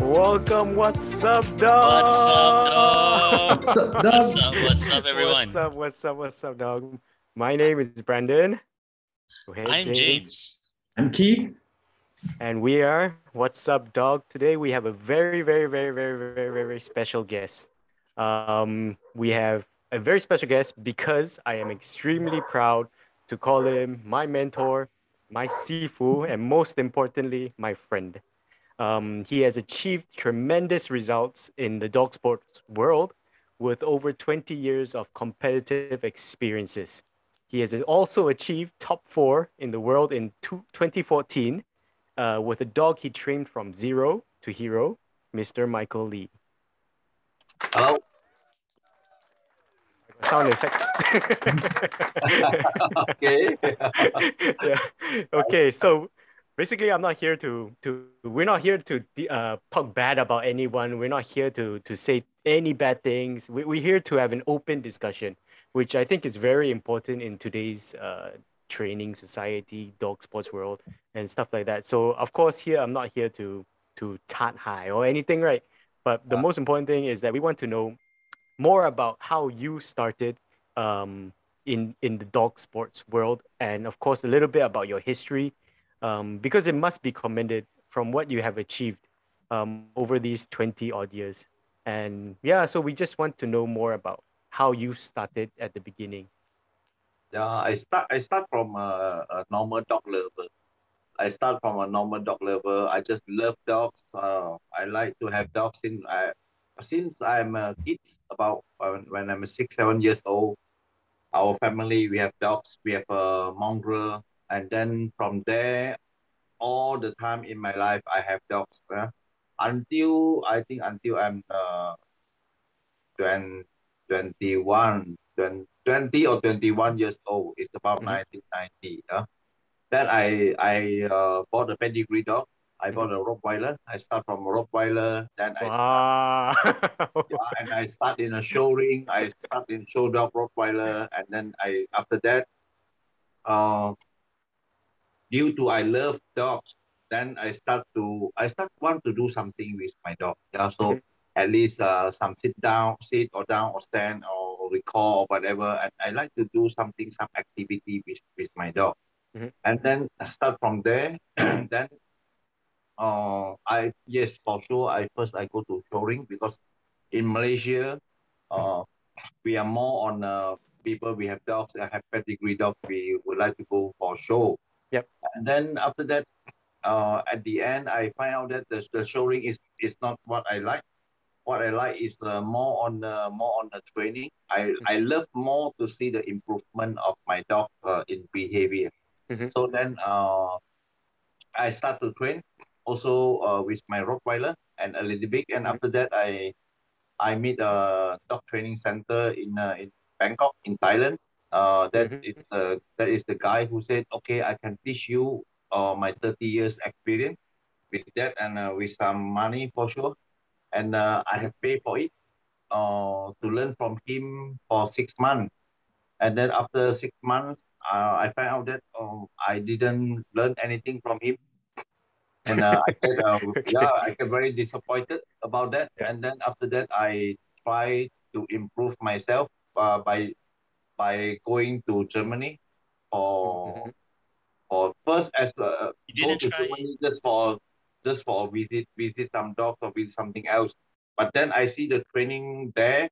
Welcome, what's up, dog? What's up, dog? What's up, What's up? What's up, everyone? What's up, what's up, what's up, dog? My name is Brandon. Oh, hey, I'm James. I'm Keith. And we are What's Up, Dog. Today we have a very, very, very, very, very, very, very special guest. Um, we have a very special guest because I am extremely proud to call him my mentor, my sifu, and most importantly, my friend. Um, he has achieved tremendous results in the dog sports world with over 20 years of competitive experiences. He has also achieved top four in the world in two- 2014 uh, with a dog he trained from zero to hero, Mr. Michael Lee. Hello. Sound effects. okay. yeah. Okay. So basically, I'm not here to to. We're not here to uh, talk bad about anyone. We're not here to to say any bad things. We, we're here to have an open discussion, which I think is very important in today's uh, training society, dog sports world, and stuff like that. So of course, here I'm not here to to tat high or anything, right? But the Uh. most important thing is that we want to know more about how you started um, in in the dog sports world, and of course a little bit about your history, um, because it must be commended from what you have achieved um, over these twenty odd years. And yeah, so we just want to know more about how you started at the beginning. Yeah, I start. I start from a, a normal dog lover. I start from a normal dog lover. I just love dogs. Uh, I like to have dogs since I since I'm a kid. About when, when I'm six seven years old. Our family we have dogs. We have a mongrel, and then from there, all the time in my life I have dogs. Uh, until I think until I'm uh, 20, 21, 20, 20 or 21 years old. It's about Mhm. 1990. Uh. Then I I uh, bought a pedigree dog. I bought Mm-hmm. a Rottweiler. I start from Rottweiler. Then I start, Wow. yeah, and I start in a show ring. I start in show dog Rottweiler, and then I after that, uh, due to I love dogs, then I start to I start want to do something with my dog. Yeah, so Mhm. at least uh some sit down, sit or down or stand or recall or whatever. And I like to do something, some activity with, with my dog. Mhm. And then I start from there. then uh I yes for sure I first I go to showing because in Malaysia uh we are more on uh people we have dogs I have pedigree dogs we would like to go for show. Yep. And then after that uh at the end I find out that the, the showing is is not what I like. What I like is uh, more on the more on the training. I I love more to see the improvement of my dog uh, in behavior. Mhm. So then uh I start to train also uh, with my Rottweiler and a little bit, and Mhm. after that I I meet a dog training center in uh, in Bangkok in Thailand. Uh, that Mhm. is uh, that is the guy who said, okay, I can teach you uh, my 30 years experience with that and uh, with some money for sure. And uh, I have paid for it uh, to learn from him for six months. And then after six months, uh, I found out that um, I didn't learn anything from him. And uh, I said, uh, Okay. yeah, I get very disappointed about that. Yeah. And then after that, I try to improve myself uh, by by going to Germany for Mhm. for first as a You go didn't to try. Germany just for just for a visit, visit some dogs or visit something else. But then I see the training there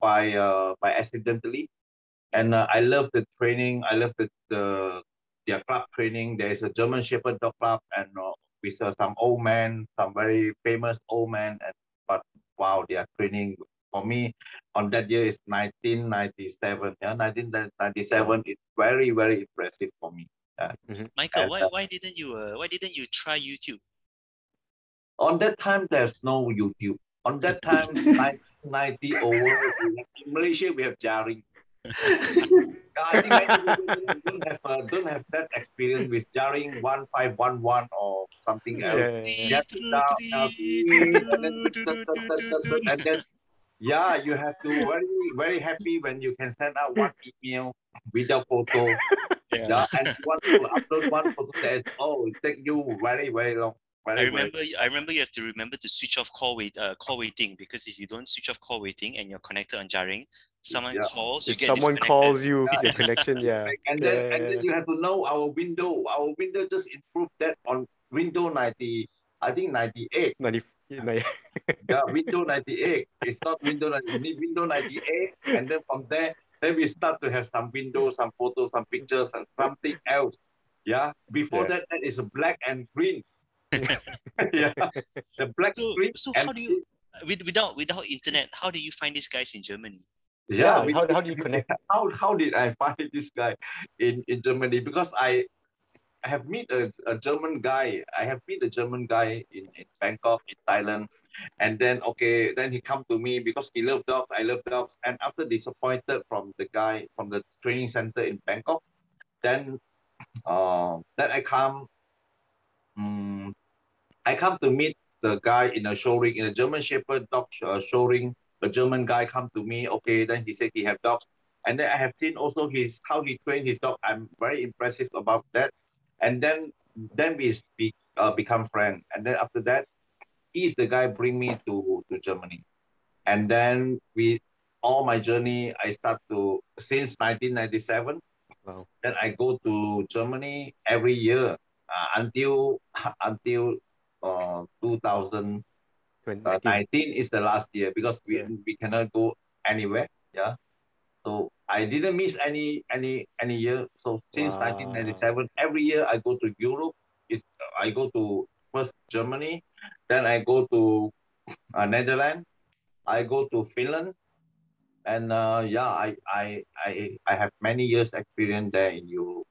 by uh by accidentally, and uh, I love the training. I love the the their club training. There is a German Shepherd dog club, and uh, with uh, some old man, some very famous old man, and but wow, their training for me on that year is 1997. Yeah, 1997 is very very impressive for me. Michael, And, why uh, why didn't you uh, why didn't you try YouTube? On that time, there's no YouTube. On that time, 1990 over, in Malaysia, we have Jaring. I think many don't have, uh, don't have that experience with Jaring 1511 or something else. Yeah, yeah, Yeah, sit and then yeah, you have to very very happy when you can send out one email without photo. Yeah, and want to upload one photo that is oh it take you very very long. very, I very- remember. I remember you have to remember to switch off call wait, uh, call waiting because if you don't switch off call waiting and you're connected on Jaring, someone Yeah. calls, you If get someone calls you, Yeah. your connection, yeah. And then and then you have to know our window. Our window just improved that on window 90, I think 98. 90, 90, Yeah, window 98. It's not window 90, window 98. And then from there, then we start to have some windows, some photos, some pictures, and something else. Yeah. Before Yeah. that, that is black and green. yeah. The black So- screen. so how do you- With, without without internet, how do you find these guys in Germany? Yeah, we- how- how do you connect? How how did I find this guy in, in Germany? Because I I have met a, a German guy. I have met a German guy in, in Bangkok, in Thailand. And then okay, then he come to me because he loved dogs, I love dogs. And after disappointed from the guy from the training center in Bangkok, then uh, then I come um, I come to meet the guy in a show ring, in a German Shepherd dog uh, show. A German guy come to me. Okay, then he said he have dogs, and then I have seen also his how he train his dog. I'm very impressive about that. And then then we speak uh, become friend. And then after that, he is the guy bring me to to Germany, and then we all my journey I start to since 1997. Wow. Then I go to Germany every year uh, until until uh, 2019 2019. is the last year because we, we cannot go anywhere. Yeah. So I didn't miss any any any year. So since Wow. 1997, every year I go to Europe. Is I go to first Germany, then I go to uh, Netherlands, I go to Finland, and uh, yeah, I, I I I have many years experience there in Europe.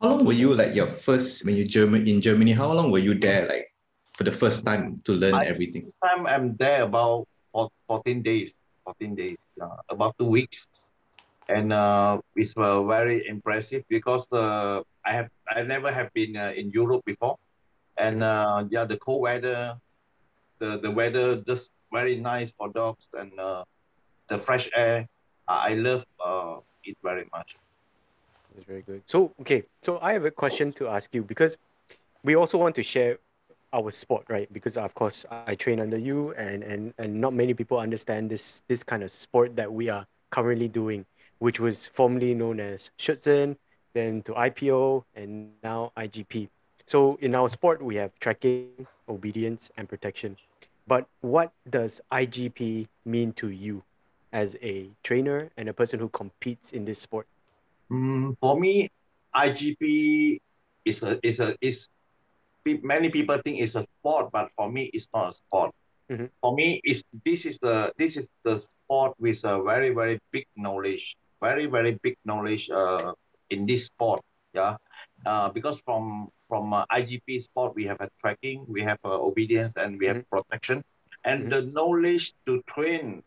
How long were you like your first when you German in Germany? How long were you there like for the first time to learn I- everything? This time I'm there about 14 days, 14 days, uh, about two weeks. And uh, it's uh, very impressive because uh, I have I never have been uh, in Europe before, and uh, yeah, the cold weather, the the weather just very nice for dogs and uh, the fresh air. I love uh, it very much. That's very good. So, okay, so I have a question to ask you because we also want to share our sport, right? Because of course I train under you, and and and not many people understand this this kind of sport that we are currently doing, which was formerly known as Schutzhund, then to IPO, and now IGP. So in our sport, we have tracking, obedience, and protection. But what does IGP mean to you as a trainer and a person who competes in this sport? Mm, for me, IGP is a is a is many people think it's a sport, but for me, it's not a sport. Mhm. For me, is this is the this is the sport with a very very big knowledge, very very big knowledge uh, in this sport. Yeah, uh, because from from uh, IGP sport we have a tracking, we have uh, obedience, and we have protection, and Mhm. the knowledge to train.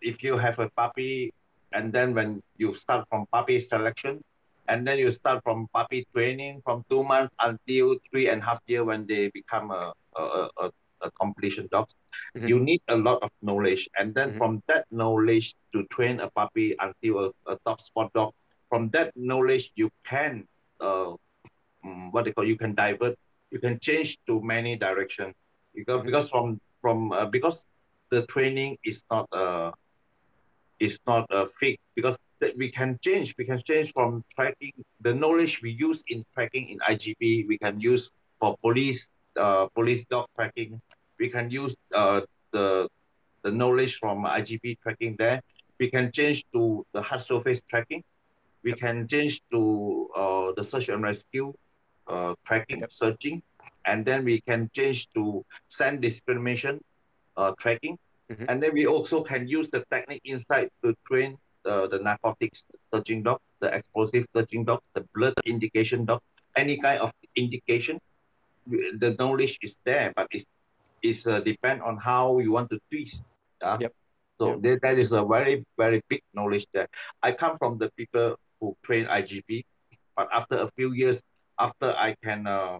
If you have a puppy, and then when you start from puppy selection, and then you start from puppy training from two months until three and a half year when they become a a, a, a completion dogs. Mhm. You need a lot of knowledge, and then Mhm. from that knowledge to train a puppy until a, a top spot dog. From that knowledge, you can uh, mm, what they call you can divert, you can change to many directions. Because Mhm. because from from uh, because the training is not uh is not uh, fixed because that we can change. We can change from tracking the knowledge we use in tracking in IGP. We can use for police, uh, police dog tracking. We can use uh, the the knowledge from IGP tracking there. We can change to the hard surface tracking. We can change to uh, the search and rescue uh, tracking, Yep. searching, and then we can change to scent discrimination uh, tracking. Mhm. And then we also can use the technique inside to train the, the narcotics searching dog, the explosive searching dog, the blood indication dog, any kind of indication. The knowledge is there, but it's it's uh, depend on how you want to twist. Yeah? Yep. So Yep. there, that is a very very big knowledge there. I come from the people who train IGP, but after a few years, after I can uh,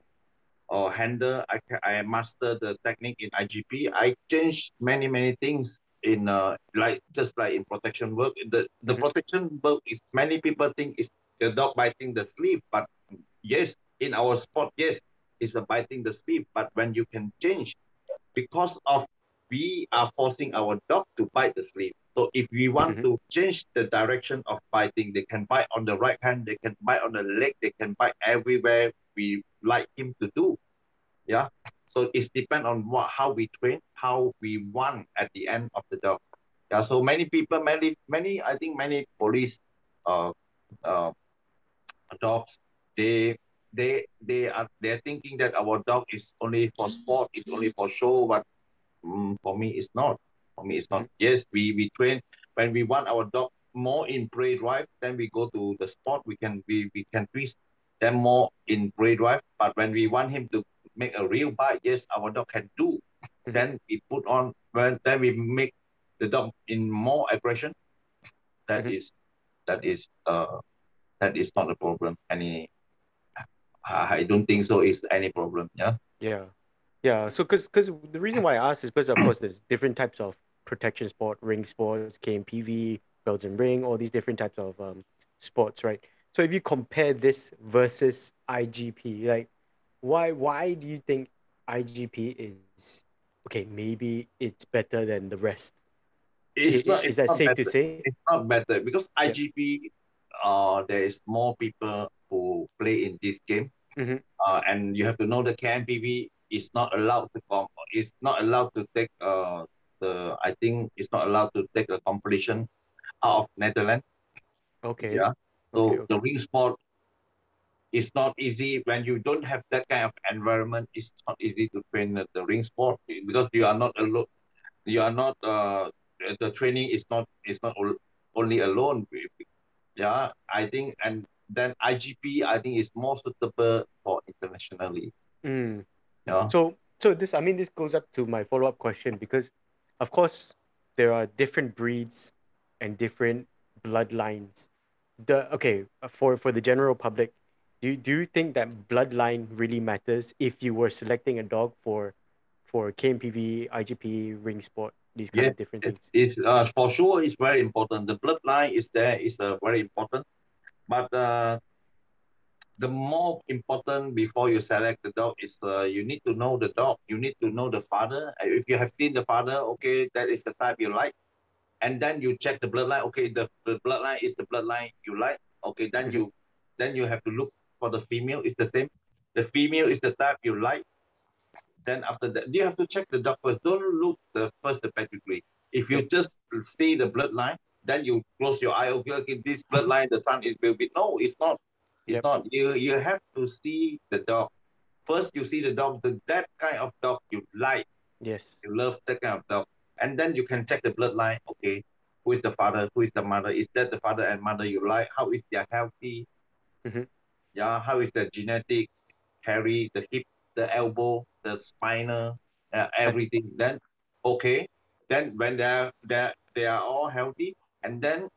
or handle, I can, I master the technique in IGP. I changed many many things in uh, like just like in protection work. The the Mhm. protection work is many people think is the dog biting the sleeve, but yes, in our sport, yes, is a biting the sleeve. But when you can change, because of we are forcing our dog to bite the sleeve. So if we want Mhm. to change the direction of biting, they can bite on the right hand, they can bite on the leg, they can bite everywhere we like him to do. Yeah. So it's depend on what how we train, how we want at the end of the dog. Yeah. So many people, many, many, I think many police uh uh dogs, they they they are they're thinking that our dog is only for sport, it's only for show, but mm, for me it's not. For me it's not. Yes, we we train when we want our dog more in prey drive, then we go to the sport. We can we we can twist them more in prey drive. But when we want him to make a real bite, yes, our dog can do. Mhm. Then we put on when then we make the dog in more aggression. That Mhm. is that is uh that is not a problem. Any I I don't think so is any problem. Yeah. Yeah, yeah. So, cause, cause the reason why I asked is because, of course, there's different types of protection sport, ring sports, KNPV, Belgian ring, all these different types of um sports, right? So, if you compare this versus IGP, like, why, why do you think IGP is okay? Maybe it's better than the rest. It's I- not, is it's that safe better. to say? It's not better because Yeah. IGP, uh, there is more people who play in this game, Mhm. uh, and you have to know the KNPV is not allowed to com- is not allowed to take uh the I think it's not allowed to take a competition out of Netherlands. Okay. Yeah. So Okay, okay. the ring sport is not easy when you don't have that kind of environment. It's not easy to train the, the ring sport because you are not alone. You are not uh the training is not is not only alone. Yeah, I think and then IGP I think is more suitable for internationally. Mm. Yeah. So, so this, I mean, this goes up to my follow-up question because, of course, there are different breeds and different bloodlines. The okay for for the general public, do you, do you think that bloodline really matters if you were selecting a dog for for KNPV, IGP, ring sport, these kind Yes, of different things? is uh, for sure is very important. The bloodline is there is uh, very important, but uh, the more important before you select the dog is uh, you need to know the dog. You need to know the father. Uh, If you have seen the father, okay, that is the type you like, and then you check the bloodline. Okay, the, the bloodline is the bloodline you like. Okay, then Mhm. you then you have to look for the female. It's the same. The female is the type you like. Then after that, you have to check the dog first. Don't look the first the pedigree. If you just see the bloodline, then you close your eye. Okay, okay, this bloodline, the son is will be. No, it's not. It's Yep. not. You you have to see the dog. First, you see the dog, the, that kind of dog you like, Yes. you love that kind of dog, and then you can check the bloodline. Okay, who is the father? Who is the mother? Is that the father and mother you like? How is their healthy? Mhm. Yeah, how is the genetic? Carry the hip, the elbow, the spinal, uh, everything. Then okay, then when they're they they are all healthy, and then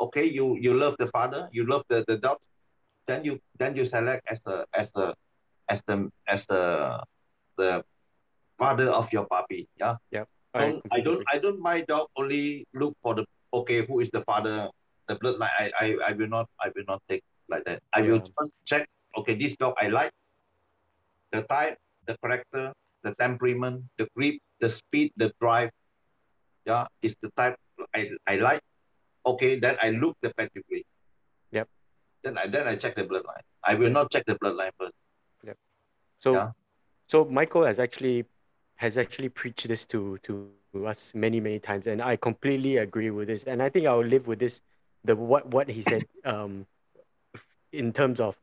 okay, you you love the father, you love the the dog, then you then you select as a as a as the as the the father of your puppy. Yeah. Don't, I, don't. I don't buy dog only look for the okay who is the father the bloodline I, I I will not I will not take like that I will Yeah. first check okay this dog I like the type the character the temperament the grip the speed the drive yeah is the type I, I like okay then I look the pedigree Yep. then I then I check the bloodline I will not check the bloodline first Yep. So, Yeah. so Michael has actually has actually preached this to to us many many times, and I completely agree with this. And I think I'll live with this. The what what he said um, in terms of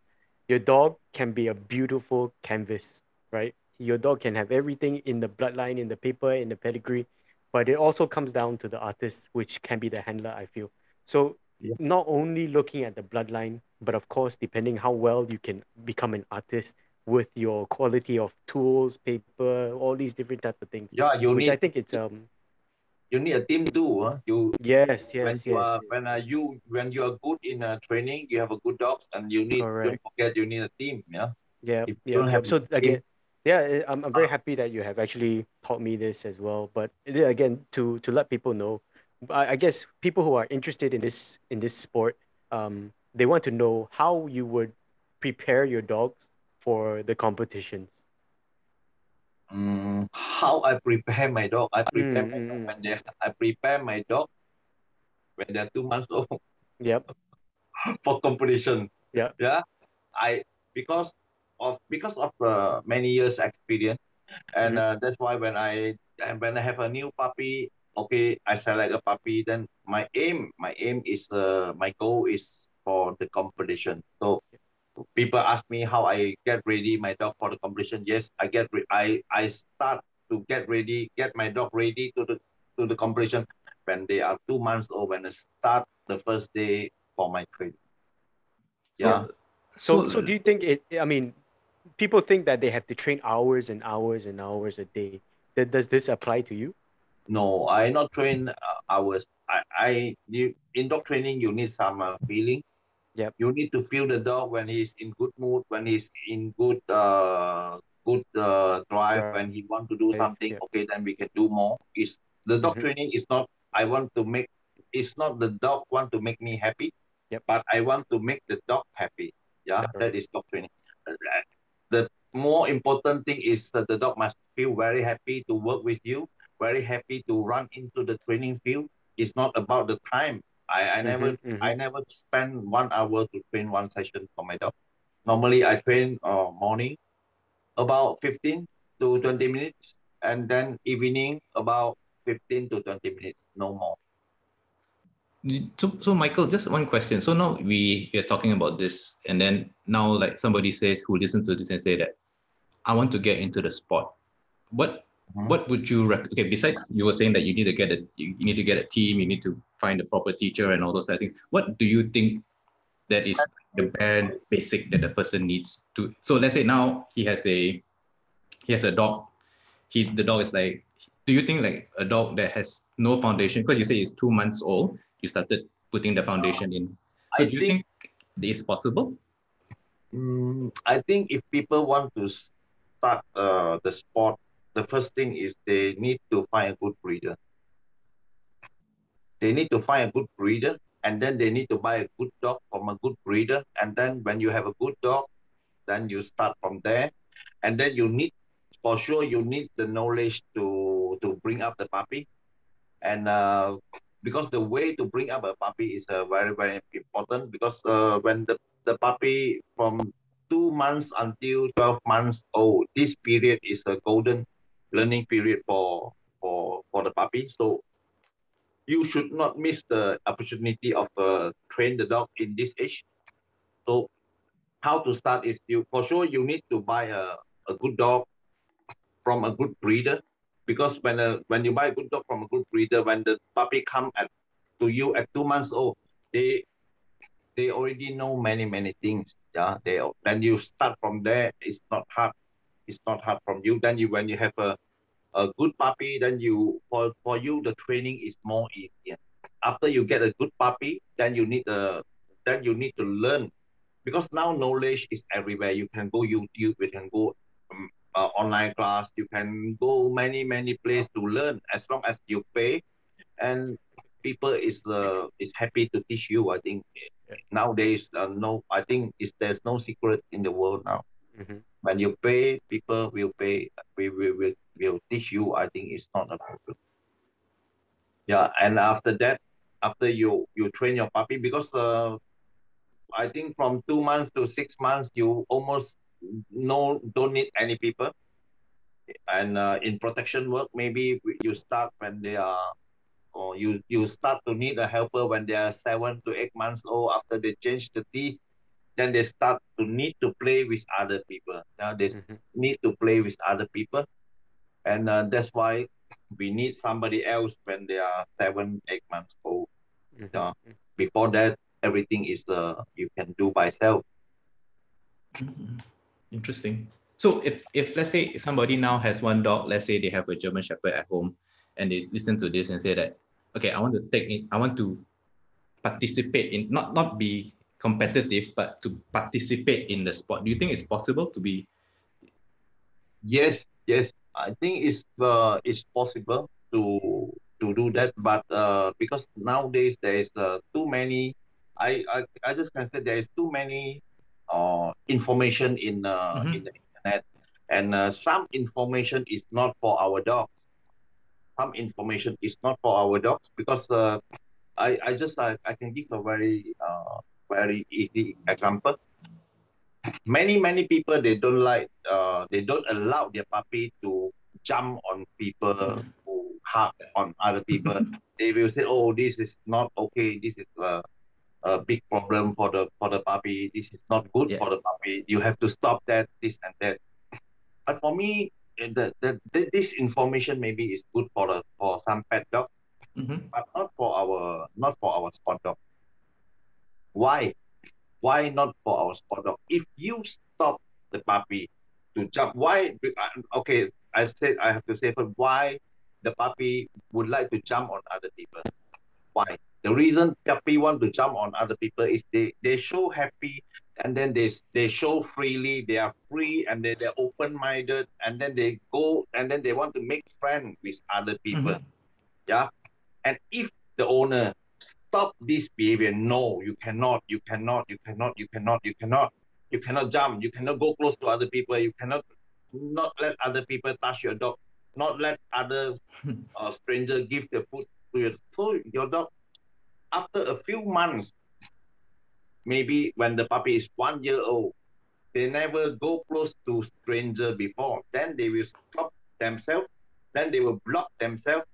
your dog can be a beautiful canvas, right? Your dog can have everything in the bloodline, in the paper, in the pedigree, but it also comes down to the artist, which can be the handler. I feel so. Yeah. Not only looking at the bloodline, but of course, depending how well you can become an artist with your quality of tools, paper, all these different types of things. yeah you Which need I think it's um you need a team too huh? you yes, when yes, you yes. are when are you when you are good in uh, training you have a good dogs and you need Correct. don't forget you need a team yeah Yeah, yeah, have So a again, yeah, eh, I'm, I'm very happy that you have actually taught me this as well. But eh, again, to to let people know, I, I guess people who are interested in this in this sport, um, they want to know how you would prepare your dogs for the competitions? Mm, how I prepare my dog? I prepare Mm, my dog mm. when they I prepare my dog when they're two months old Yep. for competition. Yeah. Yeah. I because of because of the many years experience, and Mhm. uh, that's why when I and when I have a new puppy, okay, I select a puppy. Then my aim, my aim is uh, my goal is for the competition. So people ask me how I get ready my dog for the competition. Yes, I get re- I I start to get ready, get my dog ready to the to the competition when they are two months old. When I start the first day for my training. Yeah. So, so do you think it? I mean, people think that they have to train hours and hours and hours a day. Does this apply to you? No, I not train uh, hours. I, I you, in dog training you need some uh, feeling. Yep. You need to feel the dog when he's in good mood, when he's in good uh good uh drive, when he want to do Right, something. yeah. Okay, then we can do more. Is the dog Mhm. training is not. I want to make. It's not the dog want to make me happy. Yep. But I want to make the dog happy. Yeah, Correct. that is dog training. The more important thing is that the dog must feel very happy to work with you very happy to run into the training field. It's not about the time. I, I never Mhm, mhm. I never spend one hour to train one session for my dog. Normally I train uh, morning about 15 to 20 minutes and then evening about 15 to 20 minutes, no more. So, so Michael, just one question. So now we are talking about this, and then now like somebody says who listens to this and say that I want to get into the sport. What Mhm. what would you rec- okay? Besides, you were saying that you need to get a you, need to get a team, you need to find a proper teacher and all those things. What do you think that is the bare basic that the person needs to? So let's say now he has a he has a dog. He the dog is like. Do you think like a dog that has no foundation? Because you say it's two months old, you started putting the foundation in. So I do you think, it's possible? Mm, I think if people want to start uh, the sport, the first thing is they need to find a good breeder. They need to find a good breeder, and then they need to buy a good dog from a good breeder. And then when you have a good dog, then you start from there, and then you need, for sure, you need the knowledge to to bring up the puppy, and uh, because the way to bring up a puppy is uh, very very important. Because uh, when the the puppy from two months until 12 months old. This period is a golden learning period for for for the puppy. So you should not miss the opportunity of uh, train the dog in this age. So how to start is you for sure you need to buy a, a good dog from a good breeder because when a, when you buy a good dog from a good breeder when the puppy come at to you at two months old they they already know many many things. Yeah they then you start from there it's not hard. It's not hard from you. Then you when you have a a good puppy then you for for you the training is more easier. After you get a good puppy then you need a then you need to learn. Because now knowledge is everywhere. You can go youtube you can go um, uh, online class you can go many many places to learn as long as you pay. And people is uh, is happy to teach you i think. Nowadays uh, no i think is there's no secret in the world now. Mhm. when you pay people will pay we will will, will teach you i think it's not a problem. Yeah and after that after you you train your puppy because uh, i think from two months to six months you almost no don't need any people and uh, in protection work maybe you start when they are or you you start to need a helper when they are seven to eight months old after they change the teeth then they start to need to play with other people now they Mhm. need to play with other people and uh, that's why we need somebody else when they are seven eight months old Mhm. Yeah. before that everything is uh, you can do by self Mhm. Interesting. So if if let's say somebody now has one dog, let's say they have a German Shepherd at home, and they listen to this and say that, okay, I want to take it, I want to participate in not not be competitive, but to participate in the sport. Do you think it's possible to be? Yes, yes. I think it's uh, it's possible to to do that, but uh, because nowadays there is uh, too many. I, I I just can say there is too many uh, information in uh, Mhm. in the internet, and uh, some information is not for our dogs. Some information is not for our dogs because uh, I I just I, I can give a very uh, very easy example. Many many people they don't like uh, they don't allow their puppy to jump on people who hug on other people. they will say, "Oh, this is not okay. This is a, a big problem for the for the puppy. This is not good Yeah. for the puppy. You have to stop that. This and that." But for me, eh, the, the, the this information maybe is good for the for some pet dog, Mhm. but not for our not for our spot dog. Why? Why not for our spot dog? If you stop the puppy to jump, why? Okay, I said I have to say first why the puppy would like to jump on other people. Why? The reason puppy want to jump on other people is they they show happy and then they they show freely they are free and they they're open minded and then they go and then they want to make friends with other people. Yeah, and if the owner stop this behavior, no, you cannot, you cannot, you cannot, you cannot, you cannot, you cannot jump, you cannot go close to other people, you cannot not let other people touch your dog, not let other uh, stranger give the food to your so your dog after a few months, maybe when the puppy is one year old, they never go close to stranger before. Then they will stop themselves. Then they will block themselves,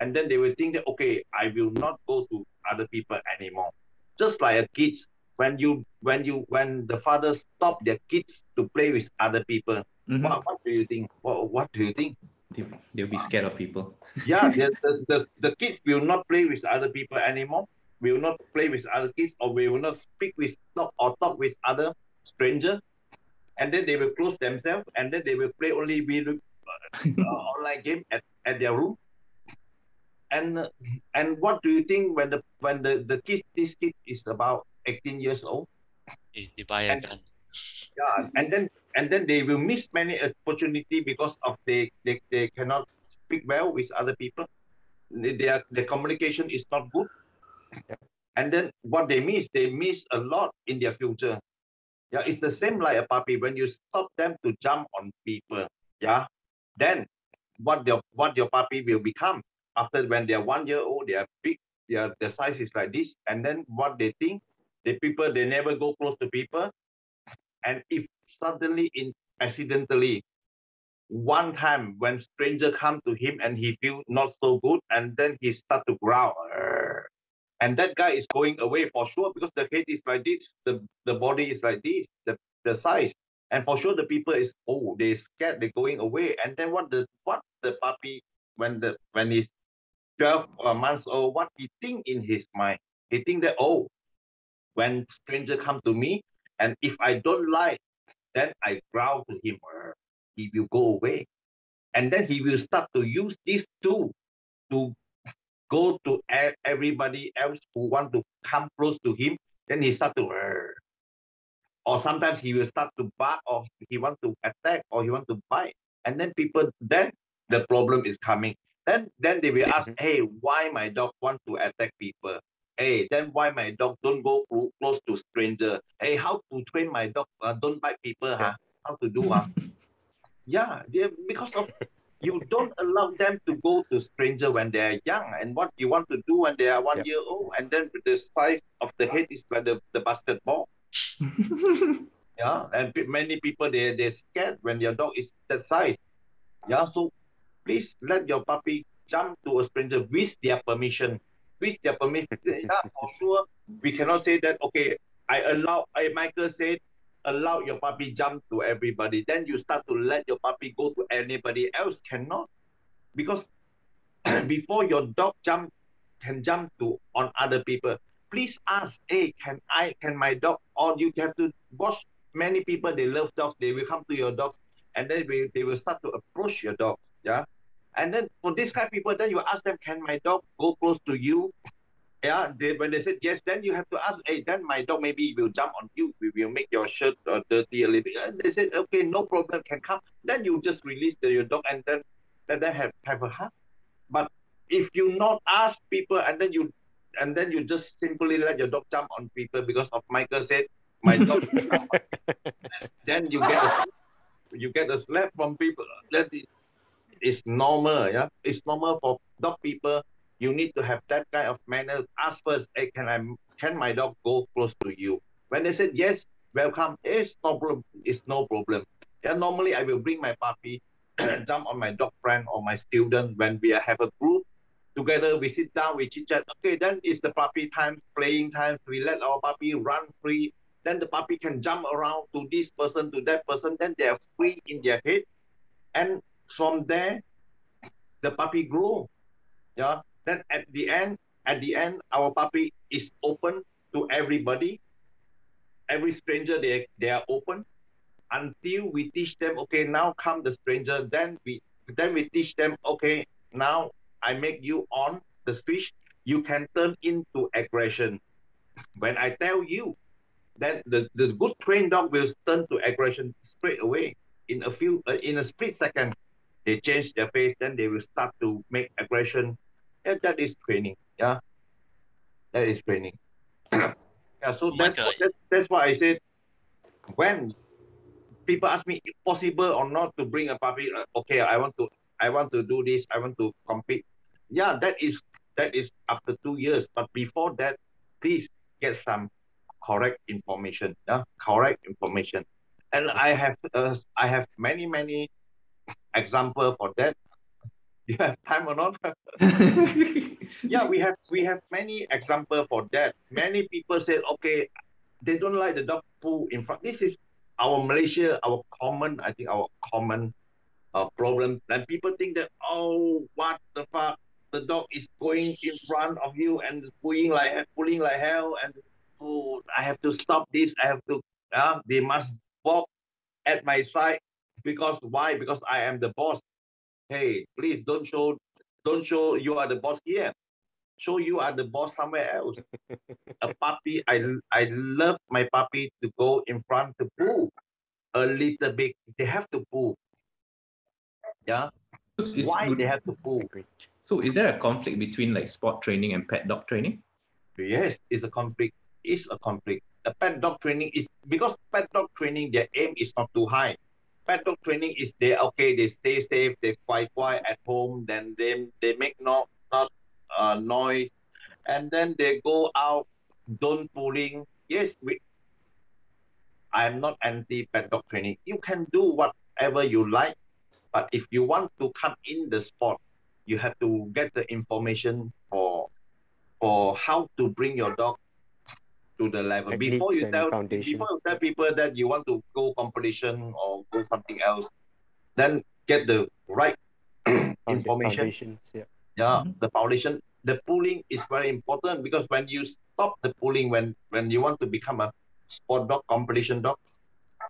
and then they will think that okay, I will not go to other people anymore. Just like a kids, when you when you when the father stop their kids to play with other people, Mhm. what, what do you think? What, what do you think? They, they'll be scared of people. yeah, the, the, the, the kids will not play with other people anymore, will not play with other kids, or we will not speak with talk or talk with other stranger. And then they will close themselves, and then they will play only video uh, online game at, at their room. And uh, and what do you think when the when the the kid this kid is about 18 years old? They, they buy a And- gun. Yeah, and then and then they will miss many opportunity because of they they, they cannot speak well with other people. They- Their their communication is not good. And then what they miss, they miss a lot in their future. Yeah, it's the same like a puppy. When you stop them to jump on people, yeah, then what your what your puppy will become after when they're one year old, they are big, their the size is like this, and then what they think, the people they never go close to people, and if suddenly in accidentally one time when stranger come to him and he feel not so good and then he start to growl. And that guy is going away for sure because the head is like this the, the body is like this the, the size. And for sure the people is oh they scared they're going away. And then what the what the puppy when the when he's 12 uh, months old what he think in his mind? He think that oh when stranger come to me and if i don't like then I growl to him, he will go away. And then he will start to use these two to go to everybody else who want to come close to him. Then he start to, "Arr." or sometimes he will start to bark, or he want to attack, or he want to bite. And then people, then the problem is coming. Then, then they will ask, hey, why my dog want to attack people? Hey, then why my dog don't go close to stranger? Hey, how to train my dog uh, don't bite people? Huh? How to do? Huh? yeah, they, because of you don't allow them to go to stranger when they are young, and what you want to do when they are one year old, and then the size of the head is like the, the basketball. Yeah, and many people they they scared when your dog is that size. Yeah, so please let your puppy jump to a stranger with their permission. With their permission, yeah, for sure. We cannot say that. Okay, I allow. I Michael said, allow your puppy jump to everybody. Then you start to let your puppy go to anybody else. Cannot, because before your dog jump can jump to on other people. Please ask, hey, can I, can my dog, or you have to watch many people, they love dogs, they will come to your dogs, and then we, they will start to approach your dog, yeah? And then for this kind of people, then you ask them, can my dog go close to you? Yeah, they, when they said yes, then you have to ask, hey, then my dog maybe will jump on you, we will make your shirt uh, dirty a little bit. And they said, okay, no problem, can come. Then you just release the, your dog and then let them have, have a hug. But if you not ask people and then you and then you just simply let your dog jump on people because of Michael said my dog, then you get a, you get a slap from people. That is, is normal. Yeah, it's normal for dog people. You need to have that kind of manner. Ask first, hey, can I can my dog go close to you? When they said yes, welcome. It's no problem. It's no problem. Yeah, normally I will bring my puppy, jump on my dog friend or my student when we have a group together. We sit down, we chit chat. Okay, then it's the puppy time, playing time. We let our puppy run free. Then the puppy can jump around to this person, to that person. Then they are free in their head, and from there, the puppy grow. Yeah. Then at the end, at the end, our puppy is open to everybody. Every stranger, they they are open until we teach them. Okay, now come the stranger. Then we then we teach them. Okay, now I make you on the switch. You can turn into aggression. When I tell you, then the, the good trained dog will turn to aggression straight away in a few uh, in a split second. They change their face, then they will start to make aggression. Yeah, that is training. Yeah, that is training. yeah, so Oh that's, what- that's that's why I said when people ask me if possible or not to bring a puppy, uh, okay, I want to I want to do this, I want to compete. Yeah, that is that is after two years. But before that, please get some correct information. Yeah, correct information. And I have uh, I have many many example for that. You have time or not? yeah, we have we have many example for that. Many people said, okay, they don't like the dog poo in front. This is our Malaysia, our common, I think our common uh, problem. And people think that, oh, what the fuck? The dog is going in front of you and pulling like pulling like hell, and oh, I have to stop this. I have to. Uh, they must walk at my side because why? Because I am the boss. Hey, please don't show, don't show you are the boss here. Show you are the boss somewhere else a puppy. I I love my puppy to go in front to poo a little bit. They have to poo. Yeah. Is- Why they have to poo? So is there a conflict between like sport training and pet dog training? Yes, it's a conflict. It's a conflict. The pet dog training is because pet dog training, their aim is not too high. Dog training is they okay, they stay safe, they quiet quiet at home, then they they make no not uh, noise, and then they go out, don't pulling. Yes, we. I'm not anti pet dog training. You can do whatever you like, but if you want to come in the sport, you have to get the information for for how to bring your dog to the level before you tell foundation. before you tell people that you want to go competition or go something else then get the right information Foundations, yeah. yeah Mhm. the foundation the pulling is very important because when you stop the pulling when when you want to become a sport dog competition dog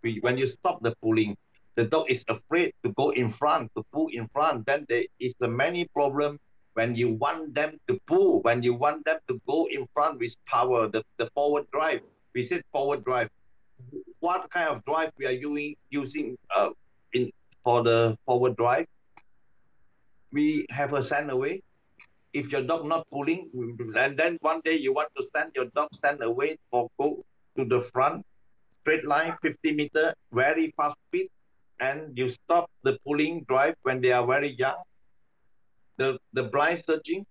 we- when you stop the pulling the dog is afraid to go in front to pull in front then there is a many problem when you want them to pull when you want them to go in front with power the, the forward drive we said forward drive. What kind of drive we are using using uh, in for the forward drive? We have a send away. If your dog not pulling and then one day you want to send your dog send away or go to the front straight line 50 meter very fast speed and you stop the pulling drive when they are very young the the blind searching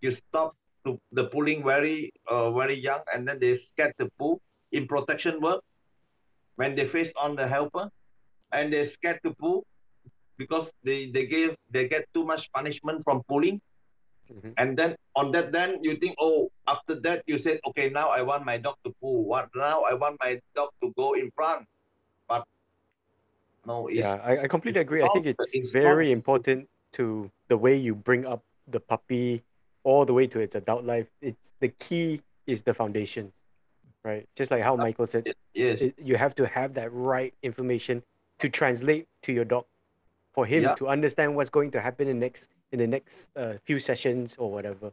you stop to the pulling very uh, very young and then they scared to pull in protection work when they face on the helper and they scared to pull because they they gave they get too much punishment from pulling Mhm. and then on that then you think oh after that you said okay now i want my dog to pull what now i want my dog to go in front but no Yeah, I, I completely agree. I think it's it's very important to the way you bring up the puppy all the way to its adult life. It's the key is the foundations, right? Just like how Michael said, yes it, you have to have that right information to translate to your dog for him Yeah. to understand what's going to happen in next in the next uh, few sessions or whatever.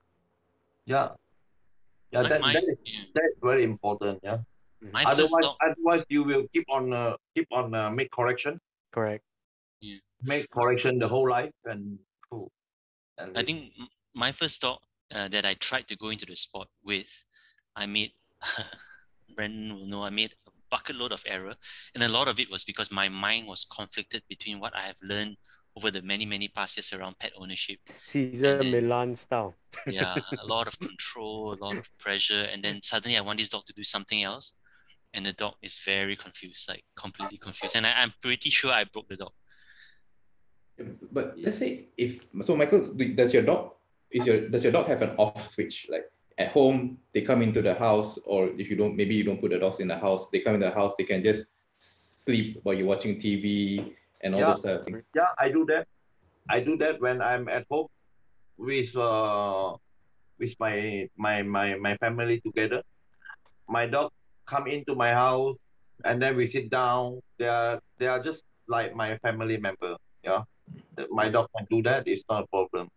yeah yeah My- that, my- that is yeah. that's very important yeah My otherwise dog, otherwise you will keep on uh, keep on uh, make correction Correct. Make correction the whole life and oh, and I think my first dog uh, that I tried to go into the sport with, I made Brandon will know I made a bucket load of error, and a lot of it was because my mind was conflicted between what I have learned over the many many past years around pet ownership. Cesar then- Millan style. Yeah, a lot of control, a lot of pressure, and then suddenly I want this dog to do something else, and the dog is very confused, like completely confused, and I, I'm pretty sure I broke the dog. But let's say if so, Michael, does your dog is your does your dog have an off switch? Like at home, they come into the house, or if you don't, maybe you don't put the dogs in the house. They come in the house, they can just sleep while you're watching TV and all Yeah. those type of things. Yeah, I do that. I do that when I'm at home with uh with my my my my family together. My dog come into my house and then we sit down. They are they are just like my family member. Yeah. My dog can do that, it's not a problem.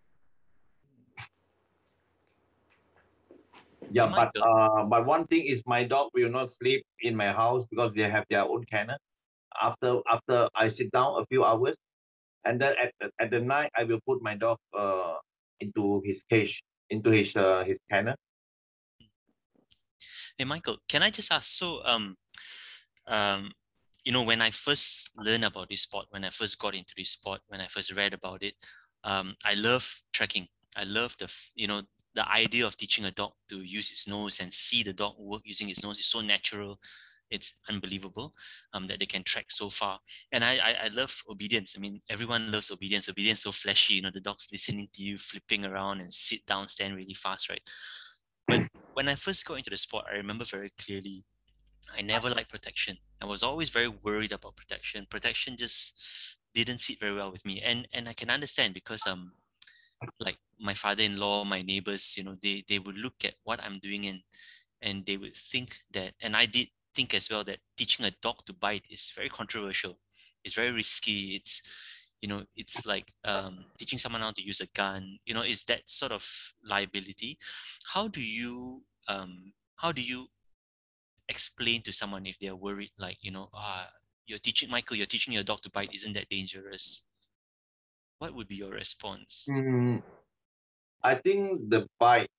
Yeah, My but uh but one thing is my dog will not sleep in my house because they have their own kennel. After after I sit down a few hours, and then at, at- at the night I will put my dog uh into his cage, into his uh, his kennel. Hey Michael, can I just ask? So, um, um, you know, when I first learned about this sport, when I first got into this sport, when I first read about it, um, I love tracking. I love the, you know, the idea of teaching a dog to use its nose and see the dog work using its nose is so natural. It's unbelievable um, that they can track so far. And I, I, I love obedience. I mean, everyone loves obedience. Obedience so flashy, you know, the dog's listening to you, flipping around and sit down, stand really fast, right? But when I first got into the sport, I remember very clearly, I never liked protection. I was always very worried about protection. Protection just didn't sit very well with me, and and I can understand because um, like my father-in-law, my neighbors, you know, they they would look at what I'm doing and and they would think that, and I did think as well that teaching a dog to bite is very controversial. It's very risky. It's you know, it's like um, teaching someone how to use a gun. You know, is that sort of liability? How do you um, how do you explain to someone if they're worried, like you know, ah, you're teaching Michael, you're teaching your dog to bite, isn't that dangerous? What would be your response? Mm, I think the bite,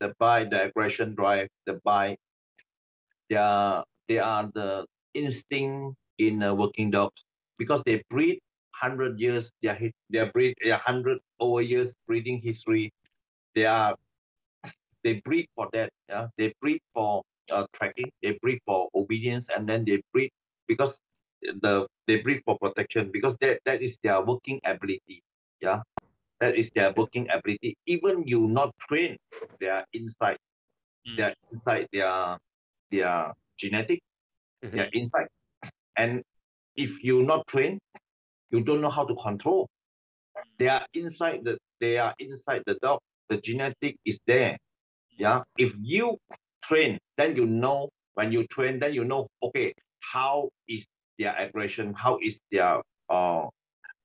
the bite, the aggression drive, the bite, they are they are the instinct in uh, working dogs because they breed hundred years. They are hit- they are breed a hundred over years breeding history. They are they breed for that. Yeah, they breed for uh, tracking. They breed for obedience, and then they breed because the they breed for protection because that that is their working ability. Yeah, that is their working ability. Even you not train, they are inside. Mm, They are inside their their genetic. Mhm. They are inside, and if you not train, you don't know how to control. They are inside the they are inside the dog. The genetic is there. Yeah. If you train, then you know when you train, then you know okay how is their aggression, how is their uh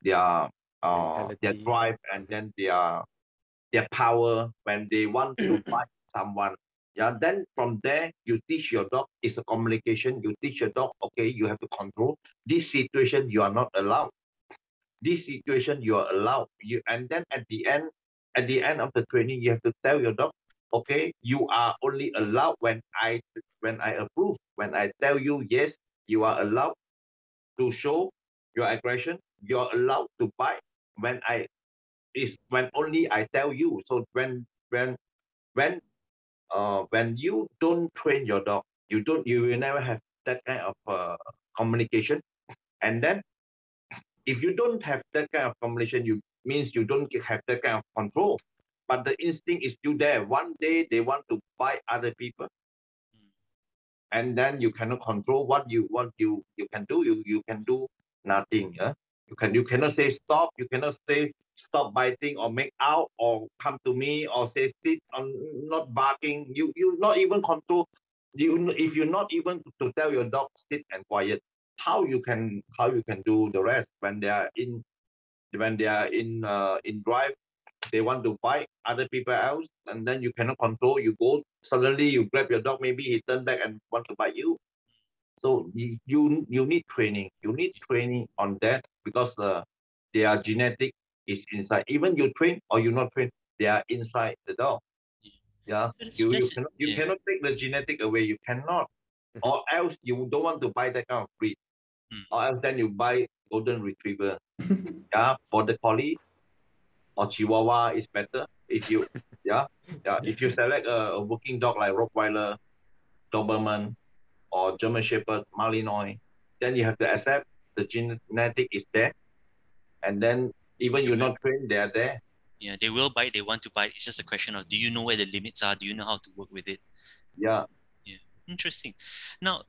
their uh their drive and then their their power when they want to fight someone. Yeah, then from there you teach your dog it's a communication. You teach your dog, okay, you have to control this situation. You are not allowed. This situation you are allowed. You and then at the end, at the end of the training, you have to tell your dog, okay, you are only allowed when I when I approve. When I tell you yes, you are allowed to show your aggression. You are allowed to bite when I is when only I tell you. So when when when uh when you don't train your dog, you don't you will never have that kind of uh, communication. And then if you don't have that kind of communication, you means you don't have that kind of control. But the instinct is still there. One day they want to bite other people, and then you cannot control what you what you you can do. You you can do nothing. Yeah? You can you cannot say stop. You cannot say stop biting or make out or come to me or say sit on not barking. You you not even control. You if you're not even to tell your dog sit and quiet, how you can how you can do the rest when they are in when they are in uh, in drive they want to bite other people else and then you cannot control you go suddenly you grab your dog maybe he turn back and want to bite you. So you you, you need training. You need training on that because uh, their genetic is inside. Even you train or you not train they are inside the dog. Yeah. You, you cannot you yeah. cannot take the genetic away. You cannot. Or else you don't want to buy that kind of breed, Mm. or else then you buy golden retriever. yeah, for the collie or Chihuahua is better. If you yeah yeah if you select a, a working dog like Rottweiler, Doberman, or German Shepherd, Malinois, then you have to accept the genetic is there, and then even you're not trained, they are there. Yeah, they will bite. They want to bite. It's just a question of do you know where the limits are? Do you know how to work with it? Yeah, Interesting. Now,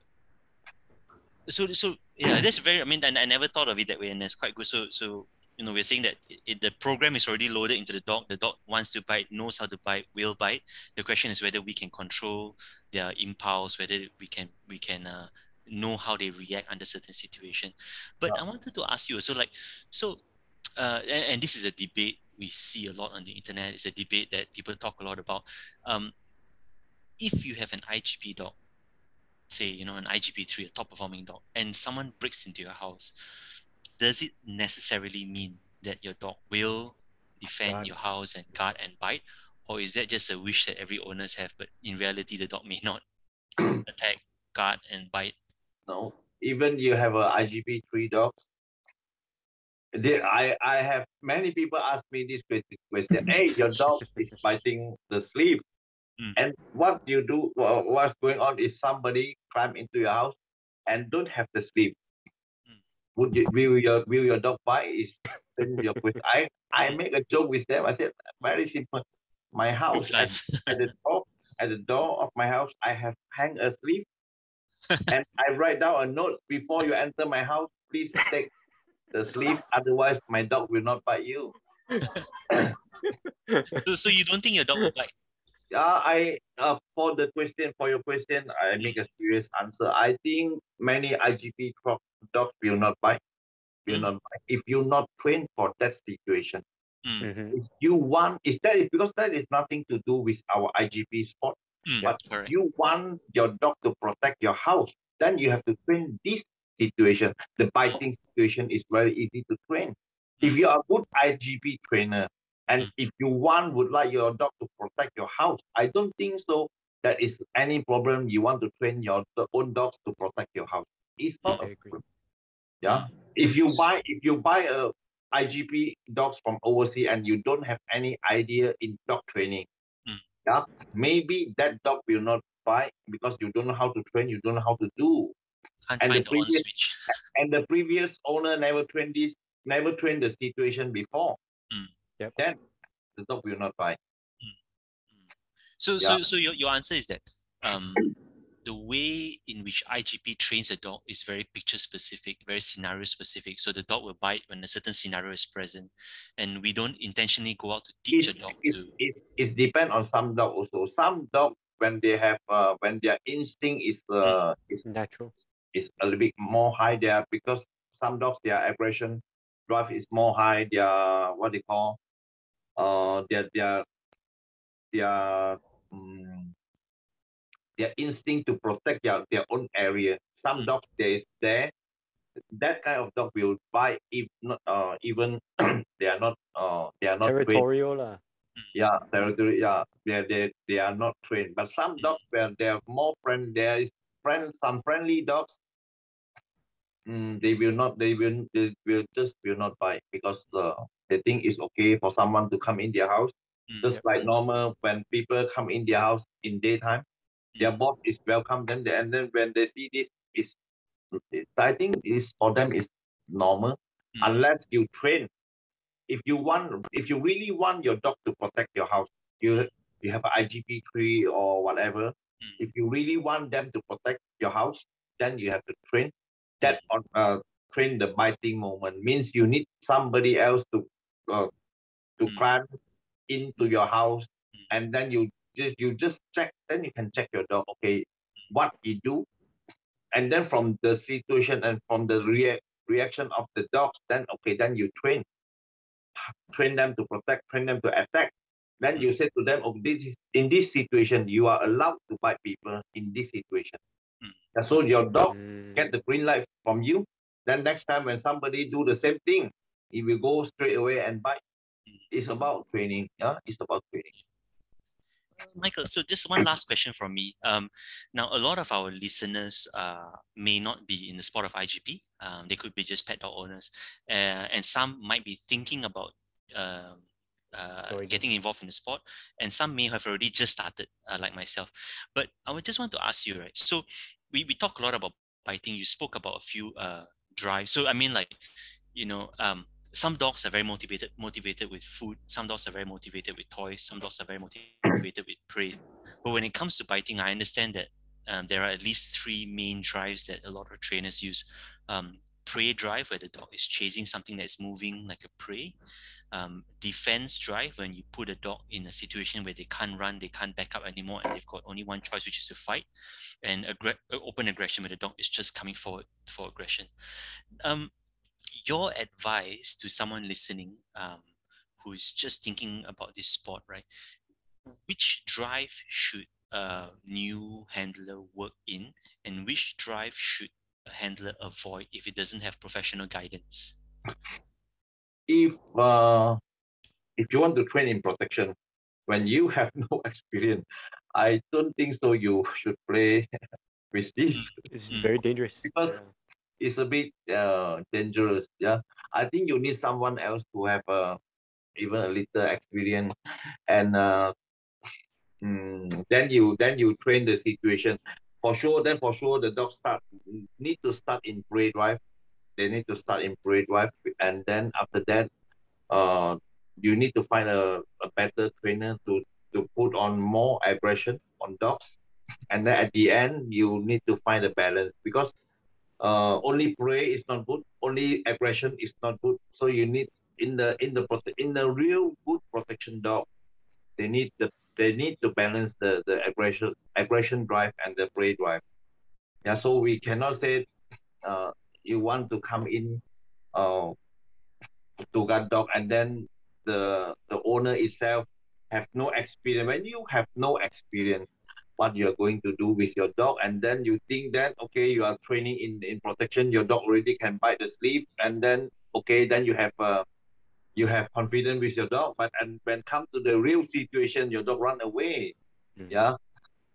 so so yeah, that's very. I mean, I, I never thought of it that way, and that's quite good. So so you know, we're saying that it, the program is already loaded into the dog. The dog wants to bite, knows how to bite, will bite. The question is whether we can control their impulse, whether we can we can uh, know how they react under certain situation. But I wanted to ask you, so like, so, uh, and, and this is a debate we see a lot on the internet. It's a debate that people talk a lot about. Um, if you have an IGP dog, say you know an IGP3, a top performing dog, and someone breaks into your house, does it necessarily mean that your dog will defend Guard. your house and guard and bite, or is that just a wish that every owners have, but in reality the dog may not attack, guard, and bite? no. Even you have a IGP three dogs. They, I I have many people ask me this question. hey, your dog is biting the sleeve, Mm. and what you do? wha- What's going on is somebody climb into your house and don't have the sleeve. Would you will your will your dog bite? Is then your question. I I make a joke with them. I said very simple. My house at, at the top at the door of my house, I have hang a sleeve, and I write down a note before you enter my house. Please take the sleeve, otherwise my dog will not bite you. so, so you don't think your dog will bite? Yeah, I uh, for the question for your question, I make a serious answer. I think many IGP crop dogs will not bite. Will Mm. not bite if you're not trained for that situation. Mm, Mhm. If you want, is that is because that is nothing to do with our IGP sport. mm, But correct. you want your dog to protect your house, then you have to train this situation. The biting situation is very easy to train. If you are a good IGP trainer, and Mm. if you want would like your dog to protect your house, I don't think so. That is any problem. You want to train your own dogs to protect your house. It's not I a agree. problem. Yeah. If you buy if you buy a IGP dogs from overseas and you don't have any idea in dog training, Mm. yeah, maybe that dog will not buy because you don't know how to train, you don't know how to do. Can't and the find the on previous- And the previous owner never trained this, never trained the situation before. Mm. Yep. Then the dog will not buy. So, Yeah. so, so your, your answer is that um, the way in which IGP trains a dog is very picture specific, very scenario specific. So the dog will bite when a certain scenario is present, and we don't intentionally go out to teach It's, a dog it's, to. it's, it's depend on some dog also. Some dog when they have uh, when their instinct is uh, is Natural. is a little bit more high there because some dogs their aggression drive is more high. Their what they call uh their their their um, their instinct to protect their, their own area. Some Mm. dogs there is there. That kind of dog will bite if not uh even they are not uh they are not trained Territorial yeah, territory. Yeah, they they they are not trained. But some dogs where they are more friend, there is friend some friendly dogs. Mm, they will not. They will. They will just will not bite because uh, they think it's okay for someone to come in their house. Mm, Just like normal when people come in their house in daytime, their boss is welcome them. They, and then when they see this, is I think is for them is normal Mm. unless you train. If you want, if you really want your dog to protect your house, you you have an IGP tree or whatever. Mm. If you really want them to protect your house, then you have to train that on uh train the biting moment means you need somebody else to uh, to Mm. climb into your house Mm. and then you just you just check then you can check your dog okay what he do. And then from the situation and from the rea- reaction of the dogs then okay then you train. Train them to protect train them to attack. Then you say to them oh this is in this situation you are allowed to bite people in this situation. Mm. So your dog Mm. get the green light from you. Then next time when somebody do the same thing he will go straight away and bite. Mm. it's about training yeah it's about training Michael, so just one last question from me. Um, now, a lot of our listeners uh, may not be in the sport of IGP. Um, they could be just pet dog owners, uh, and some might be thinking about um, uh, getting involved in the sport, and some may have already just started, uh, like myself. But I would just want to ask you, right? So, we, we talk a lot about biting. You spoke about a few uh, drives. So, I mean, like, you know, um, some dogs are very motivated motivated with food. Some dogs are very motivated with toys. Some dogs are very motivated with prey. But when it comes to biting i understand that um, there are at least three main drives that a lot of trainers use. Um, prey drive where the dog is chasing something that's moving like a prey. Um, defense drive when you put a dog in a situation where they can't run they can't back up anymore and they've got only one choice which is to fight. And aggr- open aggression where the dog is just coming forward for aggression. Um, your advice to someone listening um, who's just thinking about this sport, right? Which drive should a new handler work in, and which drive should a handler avoid if it doesn't have professional guidance? If uh, if you want to train in protection, when you have no experience, I don't think so. You should play with this. It's mm. very dangerous because yeah it's a bit uh, dangerous. Yeah, I think you need someone else to have uh, even a little experience, and uh, mm, then you then you train the situation. For sure, then for sure the dog start need to start in prey drive. They need to start in prey drive, and then after that, uh, you need to find a, a better trainer to to put on more aggression on dogs, and then at the end you need to find a balance because uh, only prey is not good. Only aggression is not good. So you need in the in the in the real good protection dog they need the they need to balance the the aggression aggression drive and the prey drive. Yeah so we cannot say uh, you want to come in uh, to guard dog and then the the owner itself have no experience. When you have no experience what you're going to do with your dog and then you think that okay you are training in in protection your dog already can bite the sleeve and then okay then you have uh, you have confidence with your dog. But and when come to the real situation your dog run away. Mm-hmm. yeah?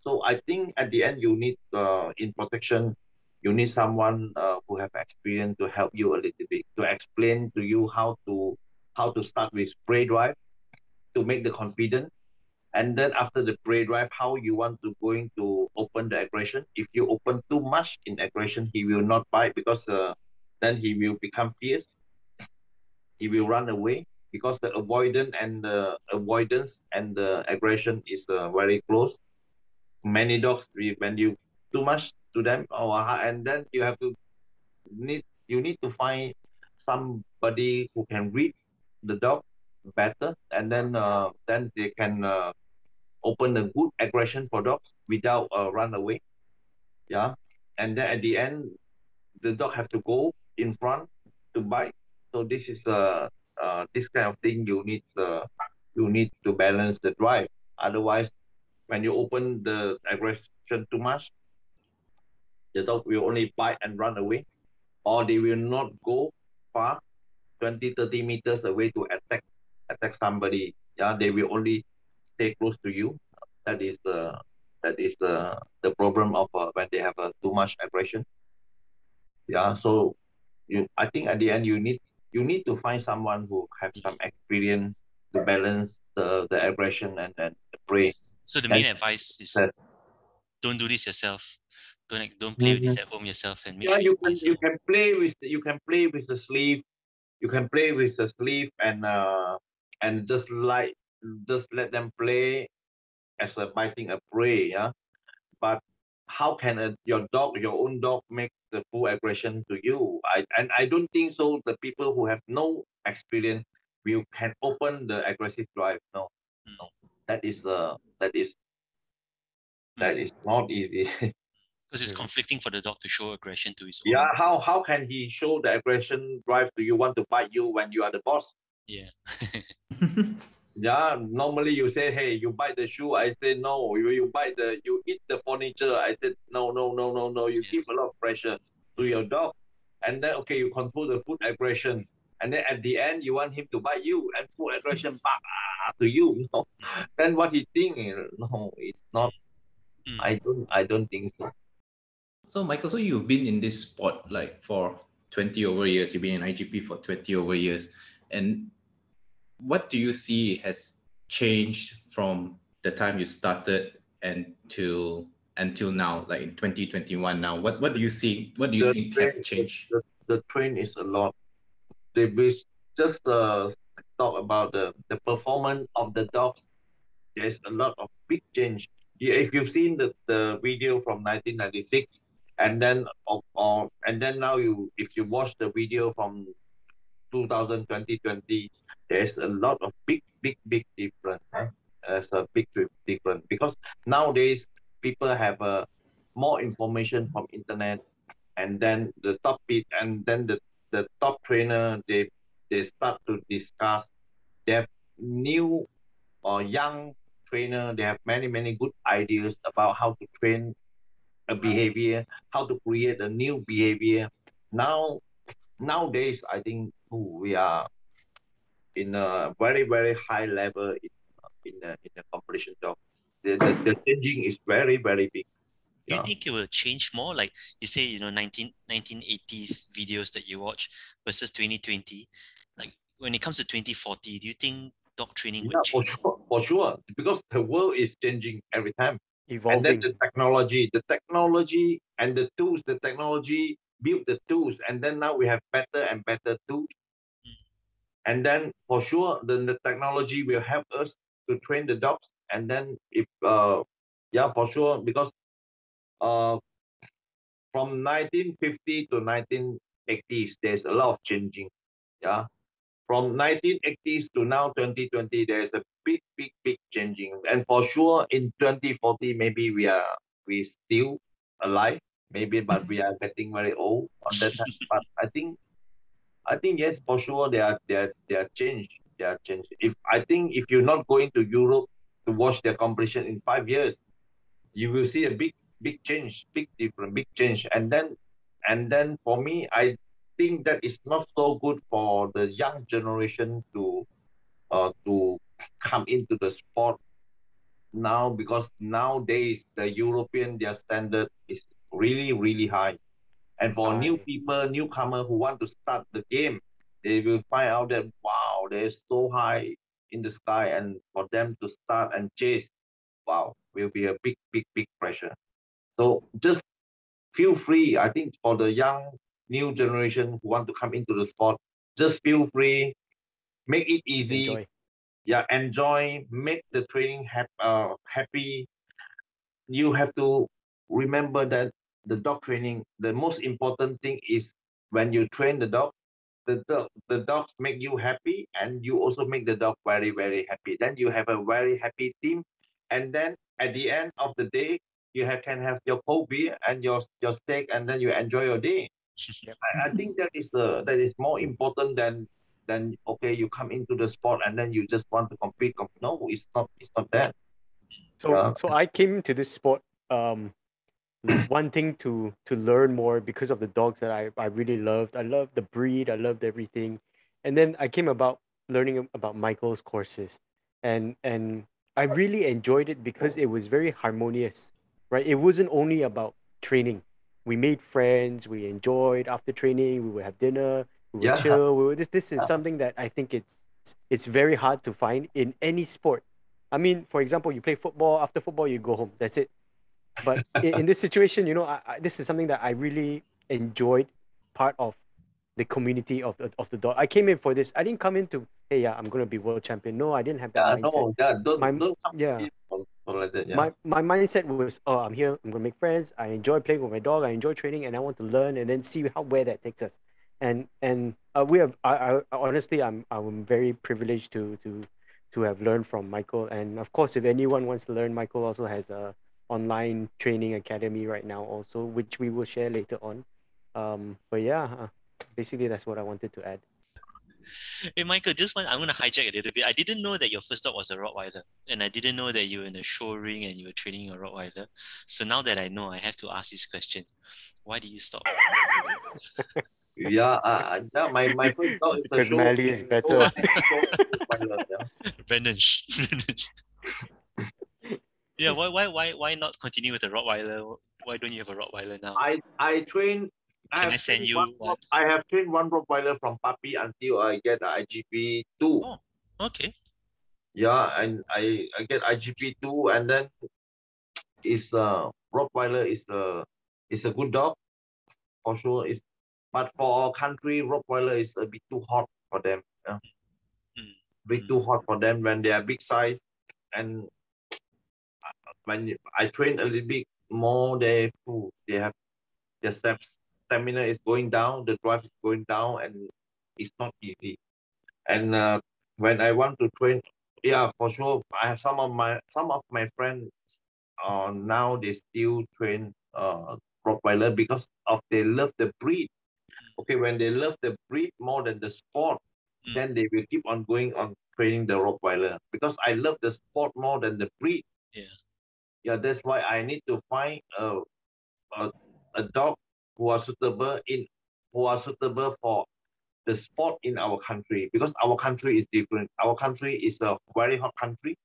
So i think at the end you need uh, in protection you need someone uh, who have experience to help you a little bit to explain to you how to how to start with prey drive to make the confidence and then after the prey drive how you want to going to open the aggression. If you open too much in aggression he will not bite because uh, then he will become fierce. He will run away because the avoidance and the avoidance and the aggression is uh, very close. Many dogs when you too much to them oh, and then you have to need you need to find somebody who can read the dog better. And then uh, then they can uh, open a good aggression for dogs without a uh, run away. Yeah. And then at the end, the dog have to go in front to bite. So this is uh this kind of thing you need uh, you need to balance the drive. Otherwise, when you open the aggression too much, the dog will only bite and run away, or they will not go far, 20, 30 meters away to attack attack somebody. Yeah, they will only stay close to you. That is the that is the the problem of uh, when they have uh, too much aggression. Yeah, so you I think at the end you need you need to find someone who have some experience to balance the the aggression and then the prey. So the main and advice is that, don't do this yourself. Don't don't play mm-hmm. with this at home yourself and make yeah, sure you can you can play with you can play with the sleeve, you can play with the sleeve and uh and just like just let them play as a biting a prey. Yeah, but how can a, your dog, your own dog, make the full aggression to you? I and I don't think so. The people who have no experience will can open the aggressive drive. No, mm. no, that is uh that is that mm. not easy. because it's conflicting for the dog to show aggression to his own. Yeah, how how can he show the aggression drive to you want to bite you when you are the boss? Yeah. Yeah, normally you say, hey, you bite the shoe. I say no. You you bite the you eat the furniture. I said no, no, no, no, no. You yeah. give a lot of pressure to your dog, and then okay, you control the food aggression, and then at the end you want him to bite you and food aggression. bah, to you, you know. Then what he think, no, it's not. Mm. I don't, I don't think so. So Michael, so you've been in this sport like for 20 over years. You've been in IGP for 20 over years. And what do you see has changed from the time you started until until now, like in 2021 now? What what do you see? What do you The think train- have changed? The, the train is a lot. They just uh, talk about the, the performance of the dogs. There's a lot of big change. If you've seen the, the video from 1996, and then or, or and then now you if you watch the video from 2000 2020 there's a lot of big big big difference huh? there's a big difference. Because nowadays people have uh, more information from internet and then the top bit and then the, the top trainer they they start to discuss. Have new or young trainer they have many many good ideas about how to train a behavior how to create a new behavior. Now nowadays i think ooh, we are in a very very high level in uh, in the, in the competition job the, the, the changing is very very big Do you Yeah. think it will change more? Like you say, you know, 19, 1980s videos that you watch versus 2020. Like when it comes to 2040, do you think dog training yeah will for sure for sure because the world is changing every time Evolving. and then Evolving. the technology the technology and the tools the technology build the tools and then now we have better and better tools. And then for sure then the technology will help us to train the dogs and then if uh yeah for sure because uh from 1950 to 1980s there's a lot of changing yeah. From 1980s to now 2020 there's a big big big changing. And for sure in 2040 maybe we are we still alive maybe but we are getting very old on that time but i think i think yes for sure they are they are they are changed. They are changed. If i think if you're not going to europe to watch their competition in five years you will see a big big change big different big change. And then and then for me i think that is not so good for the young generation to uh, to come into the sport now because nowadays the European their standard is really really high, and for new people newcomer who want to start the game, they will find out that wow they're so high in the sky, and for them to start and chase, wow will be a big big big pressure. So just feel free. I think for the young new generation who want to come into the sport, just feel free, make it easy. Enjoy. Yeah, enjoy, make the training hap- uh, happy. You have to remember that the dog training, the most important thing is when you train the dog, the dog, the dogs make you happy, and you also make the dog very very happy. Then you have a very happy team, and then at the end of the day, you have, can have your cold beer and your your steak, and then you enjoy your day. Yep. I, I think that is the that is more important than than okay you come into the sport and then you just want to compete. No, it's not. It's not that. So Yeah. so I came to this sport um wanting to to learn more because of the dogs that I, I really loved. I loved the breed, I loved everything. And then I came about learning about Michael's courses. And and I really enjoyed it because it was very harmonious. Right? It wasn't only about training. We made friends, we enjoyed after training, we would have dinner, we would Yeah. chill. We would, this this is Yeah. something that I think it's it's very hard to find in any sport. I mean, for example, you play football. After football, you go home. That's it. But in, in this situation, you know, I, I, this is something that I really enjoyed. Part of the community of the, of the dog. I came in for this. I didn't come in to, hey, yeah, I'm gonna be world champion. No, I didn't have that Yeah, mindset. no, yeah, don't My- don't yeah. in for, for like that. Yeah. My my mindset was, oh, I'm here. I'm gonna make friends. I enjoy playing with my dog. I enjoy training, and I want to learn and then see how where that takes us. And and uh, we have. I, I honestly, I'm I'm very privileged to to to have learned from Michael. And of course, if anyone wants to learn, Michael also has a online training academy right now, also which we will share later on. Um, but yeah, uh, basically that's what I wanted to add. Hey Michael, just one I'm gonna hijack a little bit. I didn't know that your first dog was a Rottweiler, and I didn't know that you were in a show ring and you were training a Rottweiler. So now that I know, I have to ask this question: Why did you stop? Yeah, uh, yeah, my, my first dog is a Because show. Mally is better. Rottweiler, yeah. Brandon. Yeah, why why why why not continue with the Rottweiler? Why don't you have a Rottweiler now? I I train. Can I have send you one? one? I have trained one Rottweiler from puppy until I get IGP two. Oh. Okay. Yeah, and I I get IGP two, and then is uh Rottweiler is a is a good dog for sure. Is but for our country, Rottweiler is a bit too hot for them. Yeah. Mm. Bit too hot for them when they are big size, and when I train a little bit more, they ooh, they have their steps stamina is going down, the drive is going down, and it's not easy. And uh, when I want to train, yeah, for sure, I have some of my some of my friends. Uh, now they still train uh Rottweiler because of they love the breed. Okay, when they love the breed more than the sport, Mm. then they will keep on going on training the Rottweiler because I love the sport more than the breed. Yeah. Yeah, that's why I need to find a a, a dog who are suitable in who are suitable for the sport in our country because our country is different. Our country is a very hot country.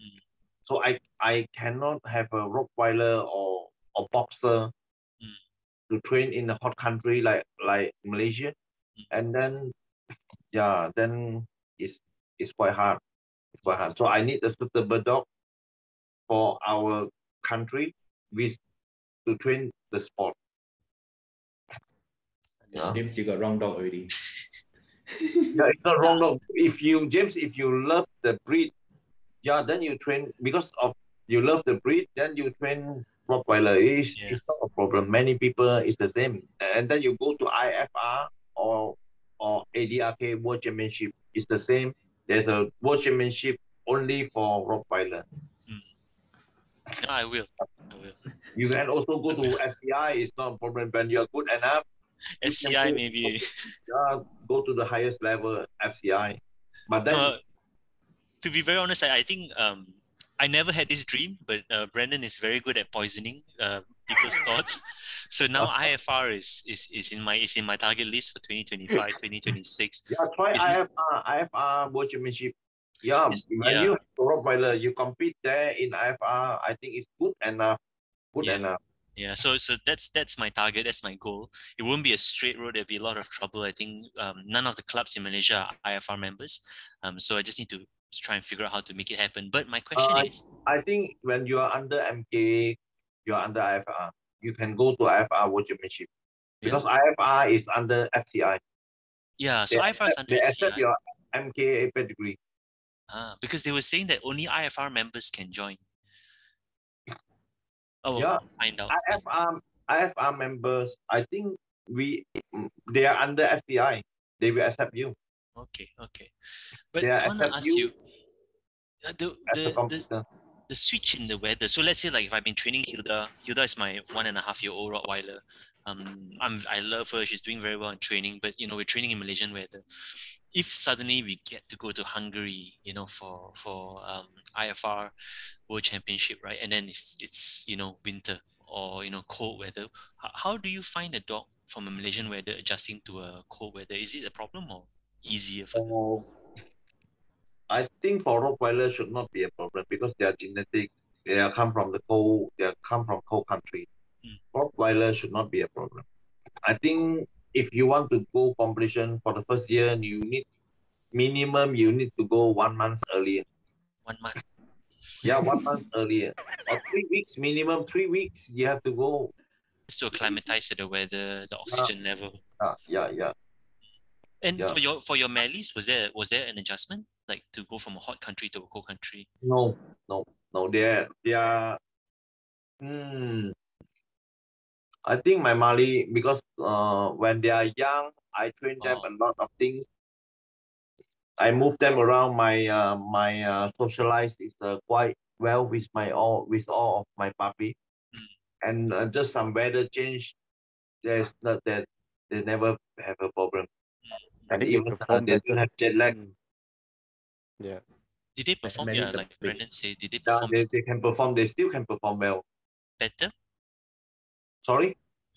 Mm. So I I cannot have a Rottweiler or a boxer Mm. to train in a hot country like like Malaysia. Mm. And then yeah, then it's it's quite hard. It's quite hard. So I need a suitable dog for our country with to train the sport. Understand. James, you got wrong dog already. Yeah, it's not wrong. No. If you James, if you love the breed, yeah, then you train because of you love the breed, then you train Rottweiler. It's, Yeah. it's not a problem. Many people is the same. And then you go to IFR or or ADRK World Championship. It's the same. There's a World Championship only for Rottweiler. I will. I will. You can also go to FCI. It's not a problem when you're good enough. FCI maybe. Yeah, go to the highest level FCI. But then Uh, to be very honest, I, I think um, I never had this dream, but uh, Brandon is very good at poisoning uh, people's thoughts. So now IFR is, is is in my is in my target list for 2025, 2026. Yeah, try Isn't it- IFR, IFR Championship. Yeah, when yeah. you Rottweiler, you compete there in IFR. I think it's good enough. Good Yeah. enough. Yeah, so so that's that's my target. That's my goal. It won't be a straight road. There'll be a lot of trouble. I think um, none of the clubs in Malaysia are IFR members. Um, so I just need to try and figure out how to make it happen. But my question Uh, is, I think when you are under MK, you are under IFR. You can go to IFR World Championship because IFR is under FCI. yeah, so they IFR is under they accept your MK pedigree. Ah, because they were saying that only IFR members can join. Oh, Yeah. I'll find out. IFR IFR members, I think we they are under FCI. They will accept you Okay, okay. But They I want to ask you you, uh, the, the, the, the switch in the weather. So let's say like if I've been training Hilda, Hilda is my one and a half year old Rottweiler. Um, I'm I love her. She's doing very well in training. But you know, we're training in Malaysian weather. If suddenly we get to go to Hungary, you know, for for um, IFR World Championship, right? And then it's it's you know winter or you know cold weather. How, how do you find a dog from a Malaysian weather adjusting to a cold weather? Is it a problem or easier for them? I think for Rottweiler should not be a problem because they are genetic. They are come from the cold. They are come from cold country. Mm. Rottweiler should not be a problem. I think if you want to go competition for the first year, you need minimum you need to go one month earlier. One month. Yeah, one month earlier or three weeks minimum. Three weeks you have to go. just to acclimatize to the weather, the oxygen level. Uh, yeah, yeah. And Yeah. for your for your Malleys, was there was there an adjustment like to go from a hot country to a cold country? No, no, no. They are, they are. Hmm. I think my Mali because uh when they are young, I train them Oh. a lot of things. I move them around. My uh my uh socialize is uh, quite well with my all with all of my puppy, Mm. and uh, just some weather change. There's not that they never have a problem. I And think even uh, they don't have jet lag. Mm. Yeah. Did they perform? Yeah, like. Brandon said, did they perform? Yeah, they, they can perform. They still can perform well. better? Sorry.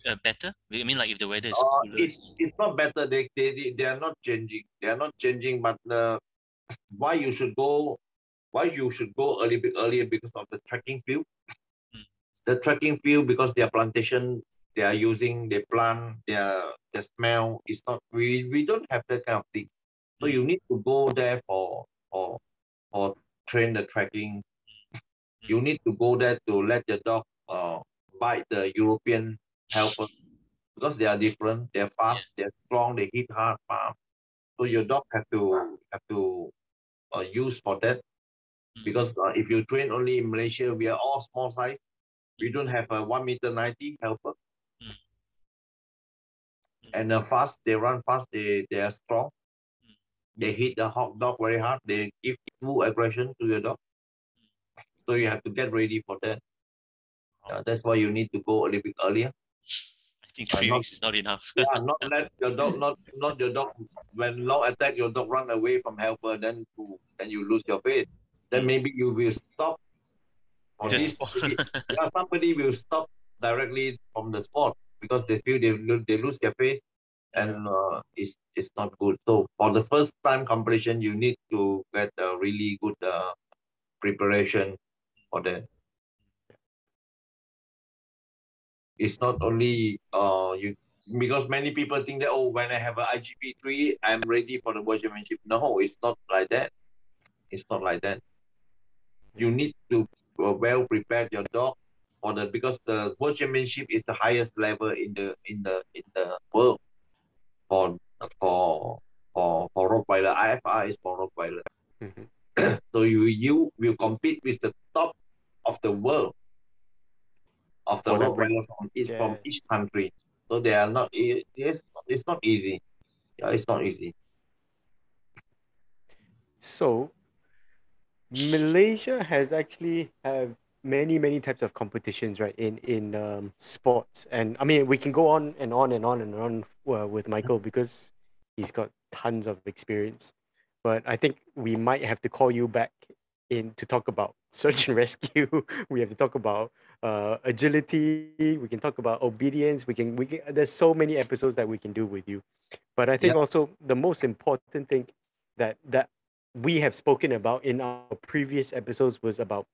uh, better? I mean, like if the weather is Uh, cooler. it's, it's not better. They, they they are not changing. They are not changing. But uh, why you should go? Why you should go early little earlier because of the tracking field. Mm. The tracking field because their plantation they are using they plant their the smell is not we we don't have that kind of thing. So you need to go there for for for train the tracking. You need to go there to let your dog uh, bite the European helper because they are different. They're fast. They're strong. They hit hard, fast. So your dog have to have to uh, use for that Mm. because uh, if you train only in Malaysia, we are all small size. We don't have a one meter ninety helper. Mm. And uh, fast, they run fast. They they are strong. Mm. They hit the hot dog very hard. They give full aggression to your dog. So you have to get ready for that. Uh, that's why you need to go a little bit earlier. I think uh, three not- weeks is not enough. yeah, not let your dog not not your dog when long attack your dog run away from helper then to then you lose your face. Then maybe you will stop. For Just this, yeah, somebody will stop directly from the sport because they feel they they lose their face and uh, it's it's not good. So for the first time competition, you need to get a really good uh, preparation for that. It's not only uh you because many people think that oh when I have an IGP three I'm ready for the world championship. No, it's not like that. It's not like that. You need to uh, well prepare your dog for the because the world championship is the highest level in the in the in the world for for for for Rottweiler. IFR is for Rottweiler. Mhm. So you you will compete with the top of the world of the that from each from each country. So they are not e- it's it's not easy. Yeah, it's not easy. So, Malaysia has actually have many many types of competitions, right? In in um, sports, and I mean we can go on and on and on and on uh, with Michael because he's got tons of experience. But I think we might have to call you back in to talk about search and rescue. we have to talk about uh, agility. We can talk about obedience. We can we can. There's so many episodes that we can do with you. But I think also the most important thing that that we have spoken about in our previous episodes was about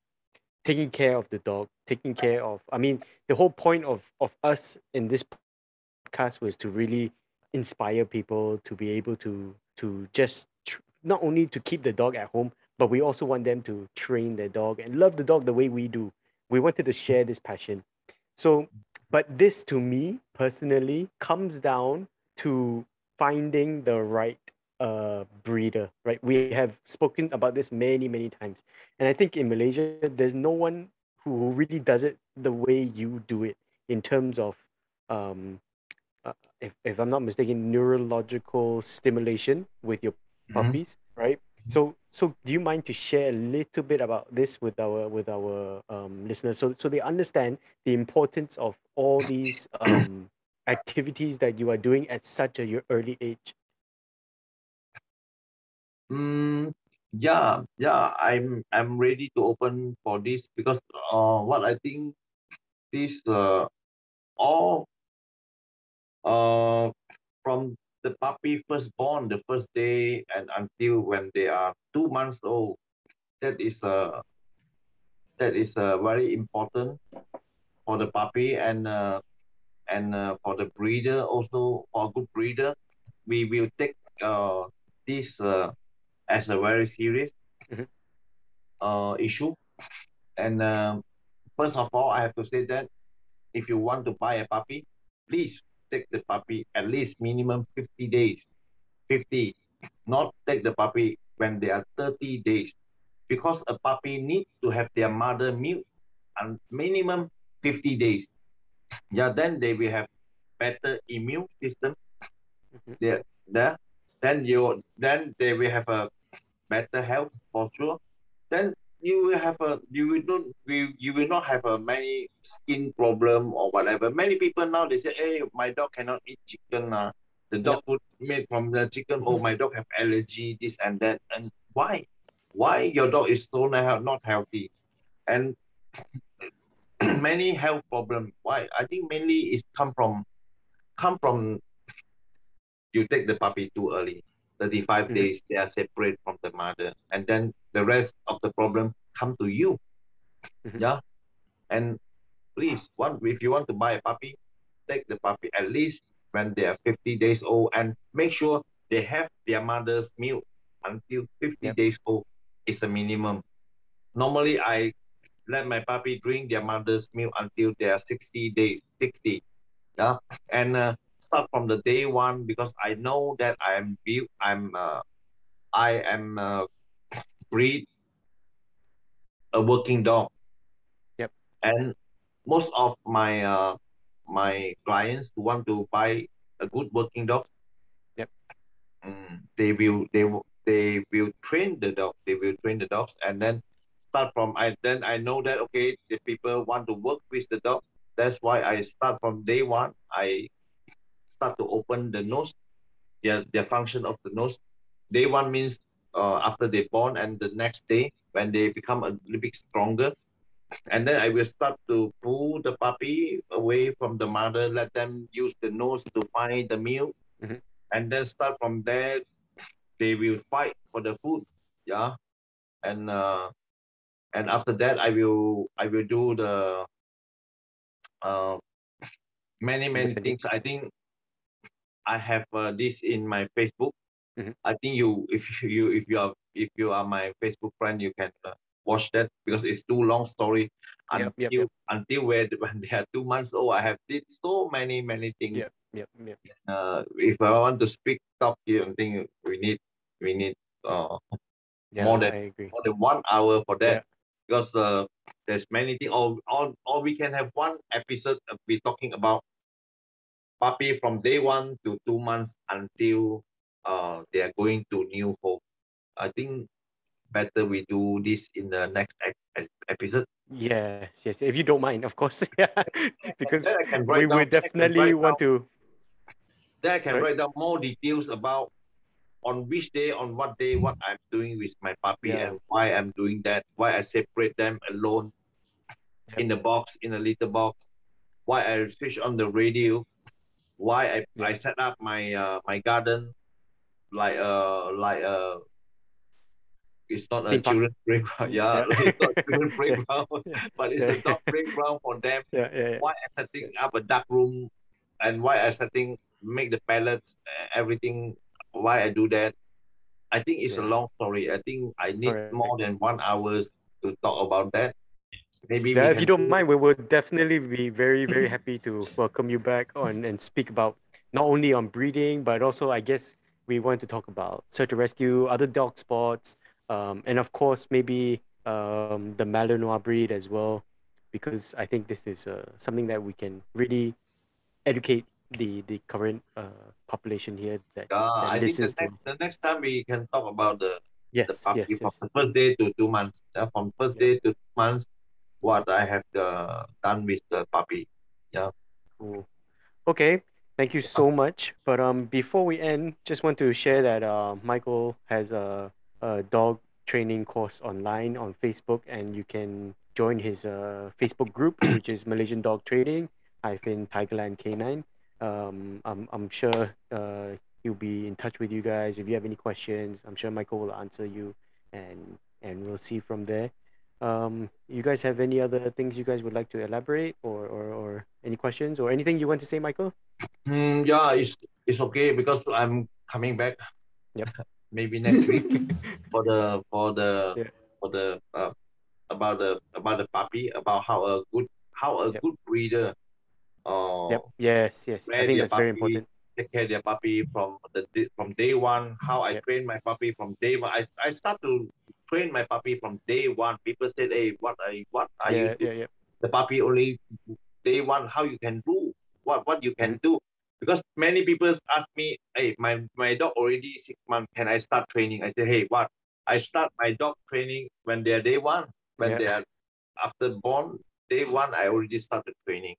taking care of the dog, taking care of. I mean, the whole point of of us in this podcast was to really inspire people to be able to to just tr- not only to keep the dog at home, but we also want them to train their dog and love the dog the way we do. We wanted to share this passion. So, but this to me personally comes down to finding the right uh breeder right? We have spoken about this many many times. And i think in malaysia there's no one who really does it the way you do it in terms of um uh, if, if i'm not mistaken neurological stimulation with your puppies right? So so do you mind to share a little bit about this with our with our um listeners? So so they understand the importance of all these um activities that you are doing at such a early age. Mm, yeah, yeah, I'm I'm ready to open for this because uh what I think this uh all uh from the puppy first born the first day and until when they are two months old that is uh that is uh, very important for the puppy and uh and uh, for the breeder also for a good breeder we will take uh this uh as a very serious Mhm. uh, issue. And um, first of all, I have to say that if you want to buy a puppy, please take the puppy at least minimum 50 days. 50, not take the puppy when they are 30 days. Because a puppy need to have their mother milk and minimum 50 days. Yeah, then they will have better immune system. Mhm. There, there. Then you then they will have a better health for sure. Then you will have a you will not you, you will not have a many skin problem or whatever. Many people now they say, hey, my dog cannot eat chicken. Uh. The dog food made from the chicken. Oh, my dog have allergy, this and that. And why? Why your dog is so not healthy? And many health problem. Why? I think mainly it come from come from you take the puppy too early. 35 Mhm. days they are separate from the mother and then the rest of the problem come to you Mhm. yeah and please one if you want to buy a puppy take the puppy at least when they are 50 days old and make sure they have their mother's milk until 50 Yep. days old is a minimum normally i let my puppy drink their mother's milk until they are 60 days 60 yeah and uh, start from the day one because i know that i am built i'm uh, i am uh, breed a working dog Yep. and most of my uh, my clients who want to buy a good working dog Yep. mm, they will they will they will train the dog they will train the dogs and then start from i then i know that okay the people want to work with the dog that's why i start from day one i start to open the nose their their function of the nose. Day one means uh, after they born and the next day when they become a little bit stronger. And then i will start to pull the puppy away from the mother let them use the nose to find the meal. Mhm. and then start from there they will fight for the food yeah. And uh and after that i will i will do the uh many many things. I think i have uh, this in my facebook Mhm. i think you if you if you are if you are my facebook friend you can uh, watch that because it's too long story Yep, until yep, yep. until where when they are two months old i have did so many many things Yep, yep, yep. uh if i want to speak talk here i think we need we need uh Yeah, More than- more than one hour for that Yeah. because uh, there's many things or, or or we can have one episode of we talking about puppy from day one to two months until uh they are going to new home i think better we do this in the next ep- ep- episode Yes, yes. If you don't mind, of course. Yeah, because then i can we write down would then I can definitely want down- to. then i can write down more details about on which day on what day what i'm doing with my puppy Yeah. and why i'm doing that why i separate them alone in the box in a little box why i switch on the radio why i, I set up my uh, my garden like uh like uh it's not a children's playground yeah, Yeah. it's not a children's playground Yeah. but it's Yeah. a dog playground for them Yeah, yeah, yeah. why I setting up a dark room and why I setting make the pellets uh, everything why I do that I think it's a long story I think I need Correct. more than one hours to talk about that maybe Yeah, if you don't mind, we would definitely be very, very happy to welcome you back on and speak about not only on breeding, but also I guess we want to talk about search and rescue, other dog sports, um, and of course maybe um, the Malinois breed as well, because I think this is uh, something that we can really educate the the current uh, population here that, uh, that I think the next, the next time we can talk about the yes, the puppy yes, from yes. the first day to two months. Yeah, from first Yeah. day to two months, what I have uh, done with the puppy. Yeah. Cool. Okay, thank you so much. But um, before we end, just want to share that uh, Michael has a, a dog training course online on Facebook, and you can join his uh, Facebook group, which is Malaysian Dog Training hyphen Tigerland K9. Um, I'm I'm sure uh, he'll be in touch with you guys if you have any questions. I'm sure Michael will answer you, and and we'll see from there. Um, you guys have any other things you guys would like to elaborate or, or, or any questions or anything you want to say, Michael? Hmm, yeah, it's it's okay because I'm coming back. Yep. Maybe next week for the for the Yeah. for the uh, about the about the puppy about how a good how a Yep. good breeder uh Yep. Yes. Yes. I think that's very puppy- important. take care of their puppy from the from day one. How I train my puppy from day one. I, I start to train my puppy from day one. People said, "Hey, what are you, what are Yeah. you? doing? Yeah. Yeah. The puppy only day one. How you can do? What what you can do?" Because many people ask me, "Hey, my my dog already six months. Can I start training?" I say, "Hey, what? I start my dog training when they are day one. When Yeah. they are after born day one, I already started training."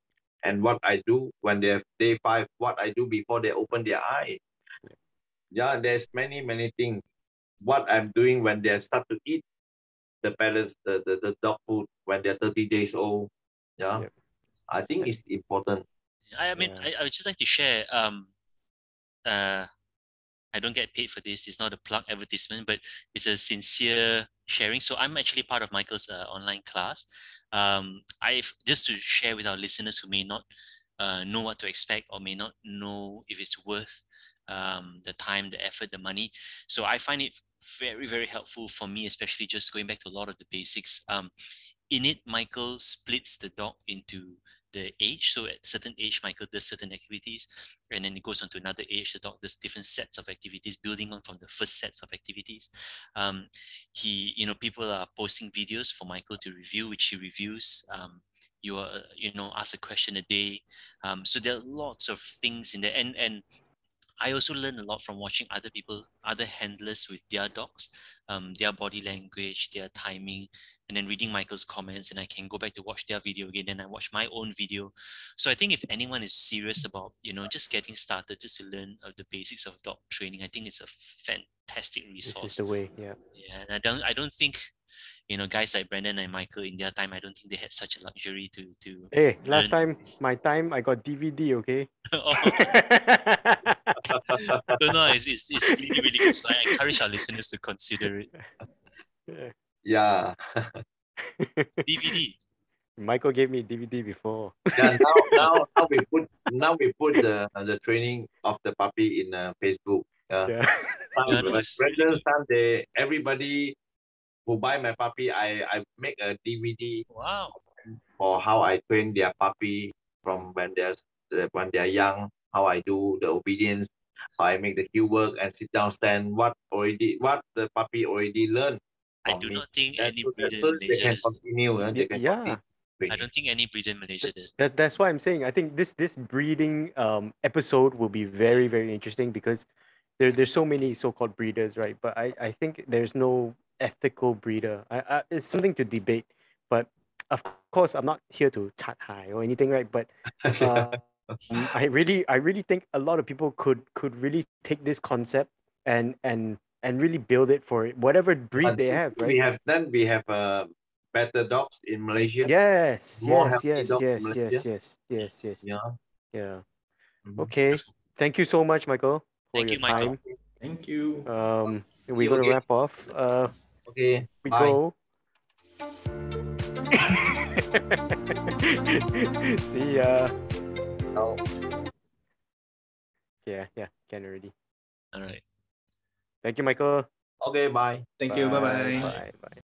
and what I do when they're day five, what I do before they open their eye. Yeah, there's many, many things. What I'm doing when they start to eat the pellets, the, the, the dog food when they're 30 days old. Yeah. Yep. I think it's important. I, I mean, Yeah. I, I would just like to share. Um, uh, I don't get paid for this. It's not a plug advertisement, but it's a sincere sharing. So I'm actually part of Michael's uh, online class. Um, I've just to share with our listeners who may not uh, know what to expect or may not know if it's worth um, the time, the effort, the money. So I find it very, very helpful for me, especially just going back to a lot of the basics. Um, in it, Michael splits the dog into the age. So at certain age, Michael does certain activities, and then it goes on to another age. The dog does different sets of activities, building on from the first sets of activities. Um, he, you know, people are posting videos for Michael to review, which he reviews. Um, you are, you know, ask a question a day. Um, so there are lots of things in there, and and I also learn a lot from watching other people, other handlers with their dogs, um, their body language, their timing, and then reading Michael's comments. And I can go back to watch their video again. Then I watch my own video. So I think if anyone is serious about, you know, just getting started, just to learn of the basics of dog training, I think it's a fantastic resource. This is the way. Yeah. Yeah, and I don't, I don't think, you know, guys like Brandon and Michael in their time, I don't think they had such a luxury to to. Hey, last learn time, my time, I got DVD. Okay. oh, no, no, it's, it's, it's really, really good. So I encourage our listeners to consider it. Yeah. Yeah. DVD. Michael gave me DVD before. Yeah. Now, now, now we put now we put the the training of the puppy in uh, Facebook. Yeah. Yeah. Some- Yeah, no, like Sunday, everybody who buy my puppy, I I make a DVD Wow. for how I train their puppy from when they're uh, when they're young, how I do the obedience, how I make the heel work and sit down stand, what already what the puppy already learned. I do me. not think That's any so breeder so in they can continue. uh, they can yeah. continue I don't think any breeder in Malaysia does. That, that's why I'm saying I think this this breeding um episode will be very very interesting because there there's so many so-called breeders, right? But I I think there's no ethical breeder. I, I it's something to debate, but of course I'm not here to chat high or anything, right? But uh, I really I really think a lot of people could could really take this concept and and and really build it for whatever breed But they have, We have then we have uh, better dogs in Malaysia. Yes, more yes, healthy yes, dogs in yes, yes, Malaysia. yes, yes, yes. Yeah. Yeah. Mhm. Okay. Thank you so much, Michael, for Thank your you, Michael. time. Thank you. Um, we're you gonna again. wrap off. Uh, Okay. we Bye. go. See ya. No. Yeah, yeah, can already. All right. Thank you, Michael. Okay. Bye. Thank you. Bye bye. Bye. Bye.